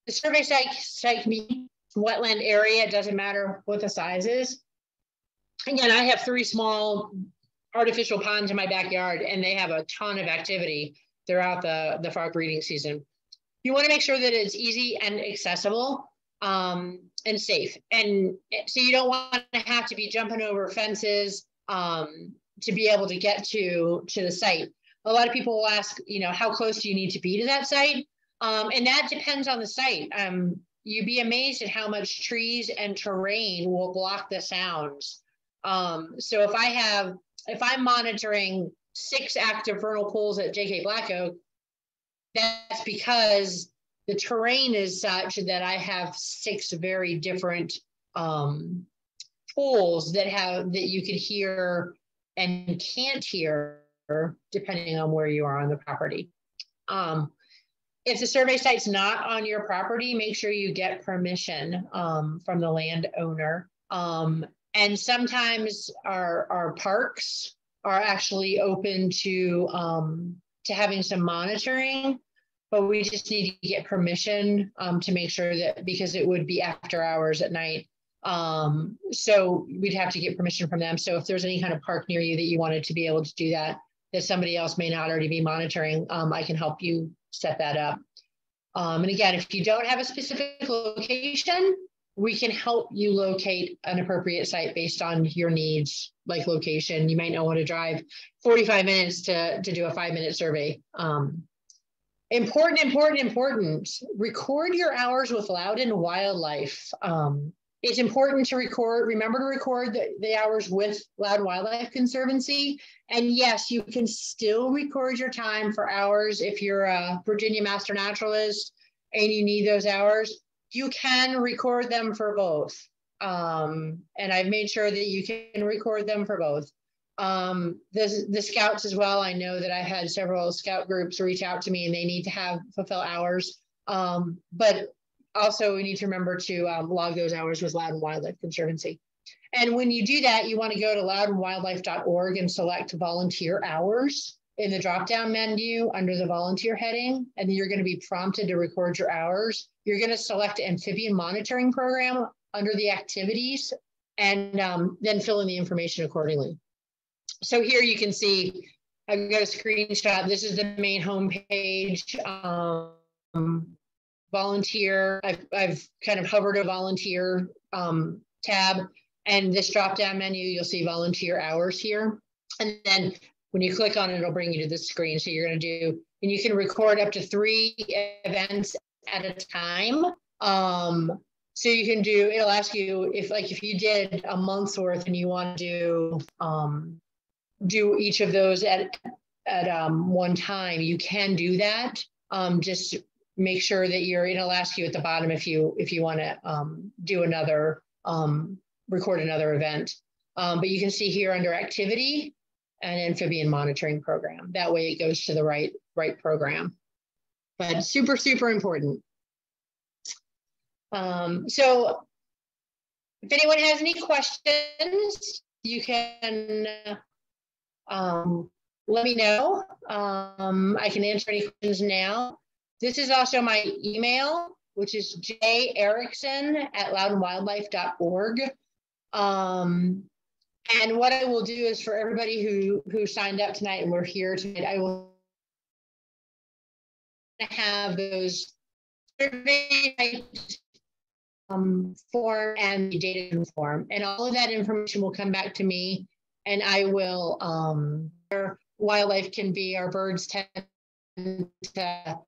the survey site, site be wetland area, it doesn't matter what the size is. Again, I have three small artificial ponds in my backyard and they have a ton of activity throughout the, the frog breeding season. You wanna make sure that it's easy and accessible um, and safe. And so you don't wanna have to be jumping over fences um, to be able to get to, to the site. A lot of people will ask, you know, how close do you need to be to that site? Um, and that depends on the site. Um, you'd be amazed at how much trees and terrain will block the sounds. Um, so if I have, if I'm monitoring six active vernal pools at JK Black Oak, that's because the terrain is such that I have six very different um, pools that have that you could hear and can't hear depending on where you are on the property. Um, if the survey site's not on your property, make sure you get permission um, from the landowner. Um, and sometimes our, our parks are actually open to, um, to having some monitoring, but we just need to get permission um, to make sure that because it would be after hours at night. Um, so we'd have to get permission from them. So if there's any kind of park near you that you wanted to be able to do that, that somebody else may not already be monitoring, um, I can help you set that up. Um, and again, if you don't have a specific location, we can help you locate an appropriate site based on your needs, like location. You might not want to drive 45 minutes to, to do a five minute survey. Um, important, important, important. Record your hours with Loudoun Wildlife. Um, it's important to record, remember to record the, the hours with Loudoun Wildlife Conservancy. And yes, you can still record your time for hours if you're a Virginia Master Naturalist and you need those hours. You can record them for both. Um, and I've made sure that you can record them for both. Um, the, the scouts as well, I know that I had several scout groups reach out to me and they need to have fulfill hours. Um, but also we need to remember to um, log those hours with Loudoun Wildlife Conservancy. And when you do that, you want to go to loudounwildlife.org and select volunteer hours in the drop-down menu under the volunteer heading, and you're going to be prompted to record your hours. You're going to select amphibian monitoring program under the activities and um, then fill in the information accordingly. So here you can see, I've got a screenshot. This is the main homepage. Um, volunteer. I've, I've kind of hovered a volunteer um, tab and this drop down menu, you'll see volunteer hours here. And then when you click on it, it'll bring you to the screen. So you're going to do, and you can record up to three events at a time. Um, so you can do, it'll ask you if like, if you did a month's worth and you want to do, um, do each of those at, at um, one time, you can do that. Um, just make sure that you're, it'll ask you at the bottom if you, if you want to um, do another, um, record another event. Um, but you can see here under activity and amphibian monitoring program. That way it goes to the right, right program. But super, super important. Um, so if anyone has any questions, you can um, let me know. Um, I can answer any questions now. This is also my email, which is jerickson at loudounwildlife.org. Um, and what I will do is for everybody who who signed up tonight and we're here tonight, I will have those survey um, form and the data form, and all of that information will come back to me and I will, um, wildlife can be, our birds tend to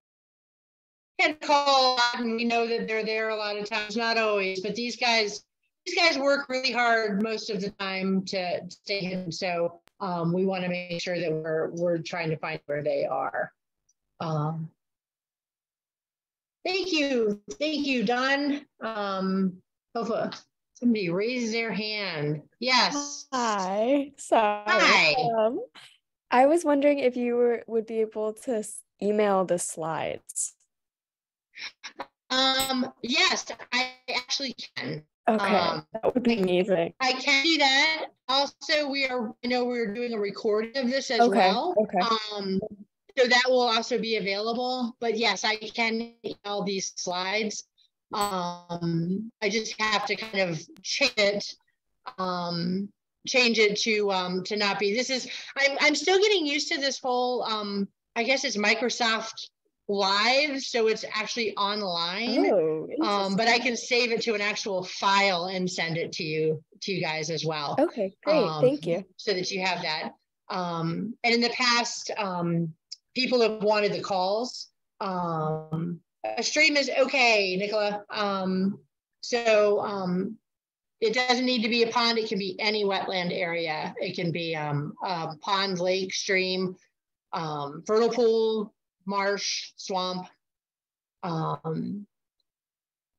can call and we know that they're there a lot of times, not always, but these guys, these guys work really hard most of the time to stay hidden. So um, we want to make sure that we're we're trying to find where they are. Um, thank you, thank you, Don. Um, hopefully somebody raises their hand. Yes. Hi. Sorry. Hi. Um, I was wondering if you were, would be able to email the slides. Um, yes, I actually can. Okay, Um, that would be amazing. I can do that. Also, we are, I know we're doing a recording of this as Okay, well. okay. Um, so that will also be available, but yes, I can email these slides. Um, I just have to kind of change it, um, change it to, um, to not be, this is, I'm, I'm still getting used to this whole, um, I guess it's Microsoft Live, so it's actually online. Oh, Um, but I can save it to an actual file and send it to you, to you guys as well. Okay, great. Thank um, you. So that you have that. Um, and in the past, um, people have wanted the calls. Um, a stream is okay, Nicola. Um, so, um, it doesn't need to be a pond. It can be any wetland area. It can be, um, a pond, lake, stream, um, vernal pool, marsh, swamp. Um,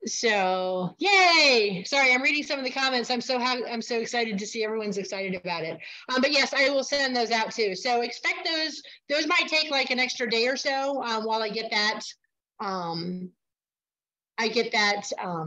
so yay! Sorry, I'm reading some of the comments. I'm so happy. I'm so excited to see everyone's excited about it. Um, but yes, I will send those out too. So expect those. Those might take like an extra day or so um, while I get that. Um, I get that um,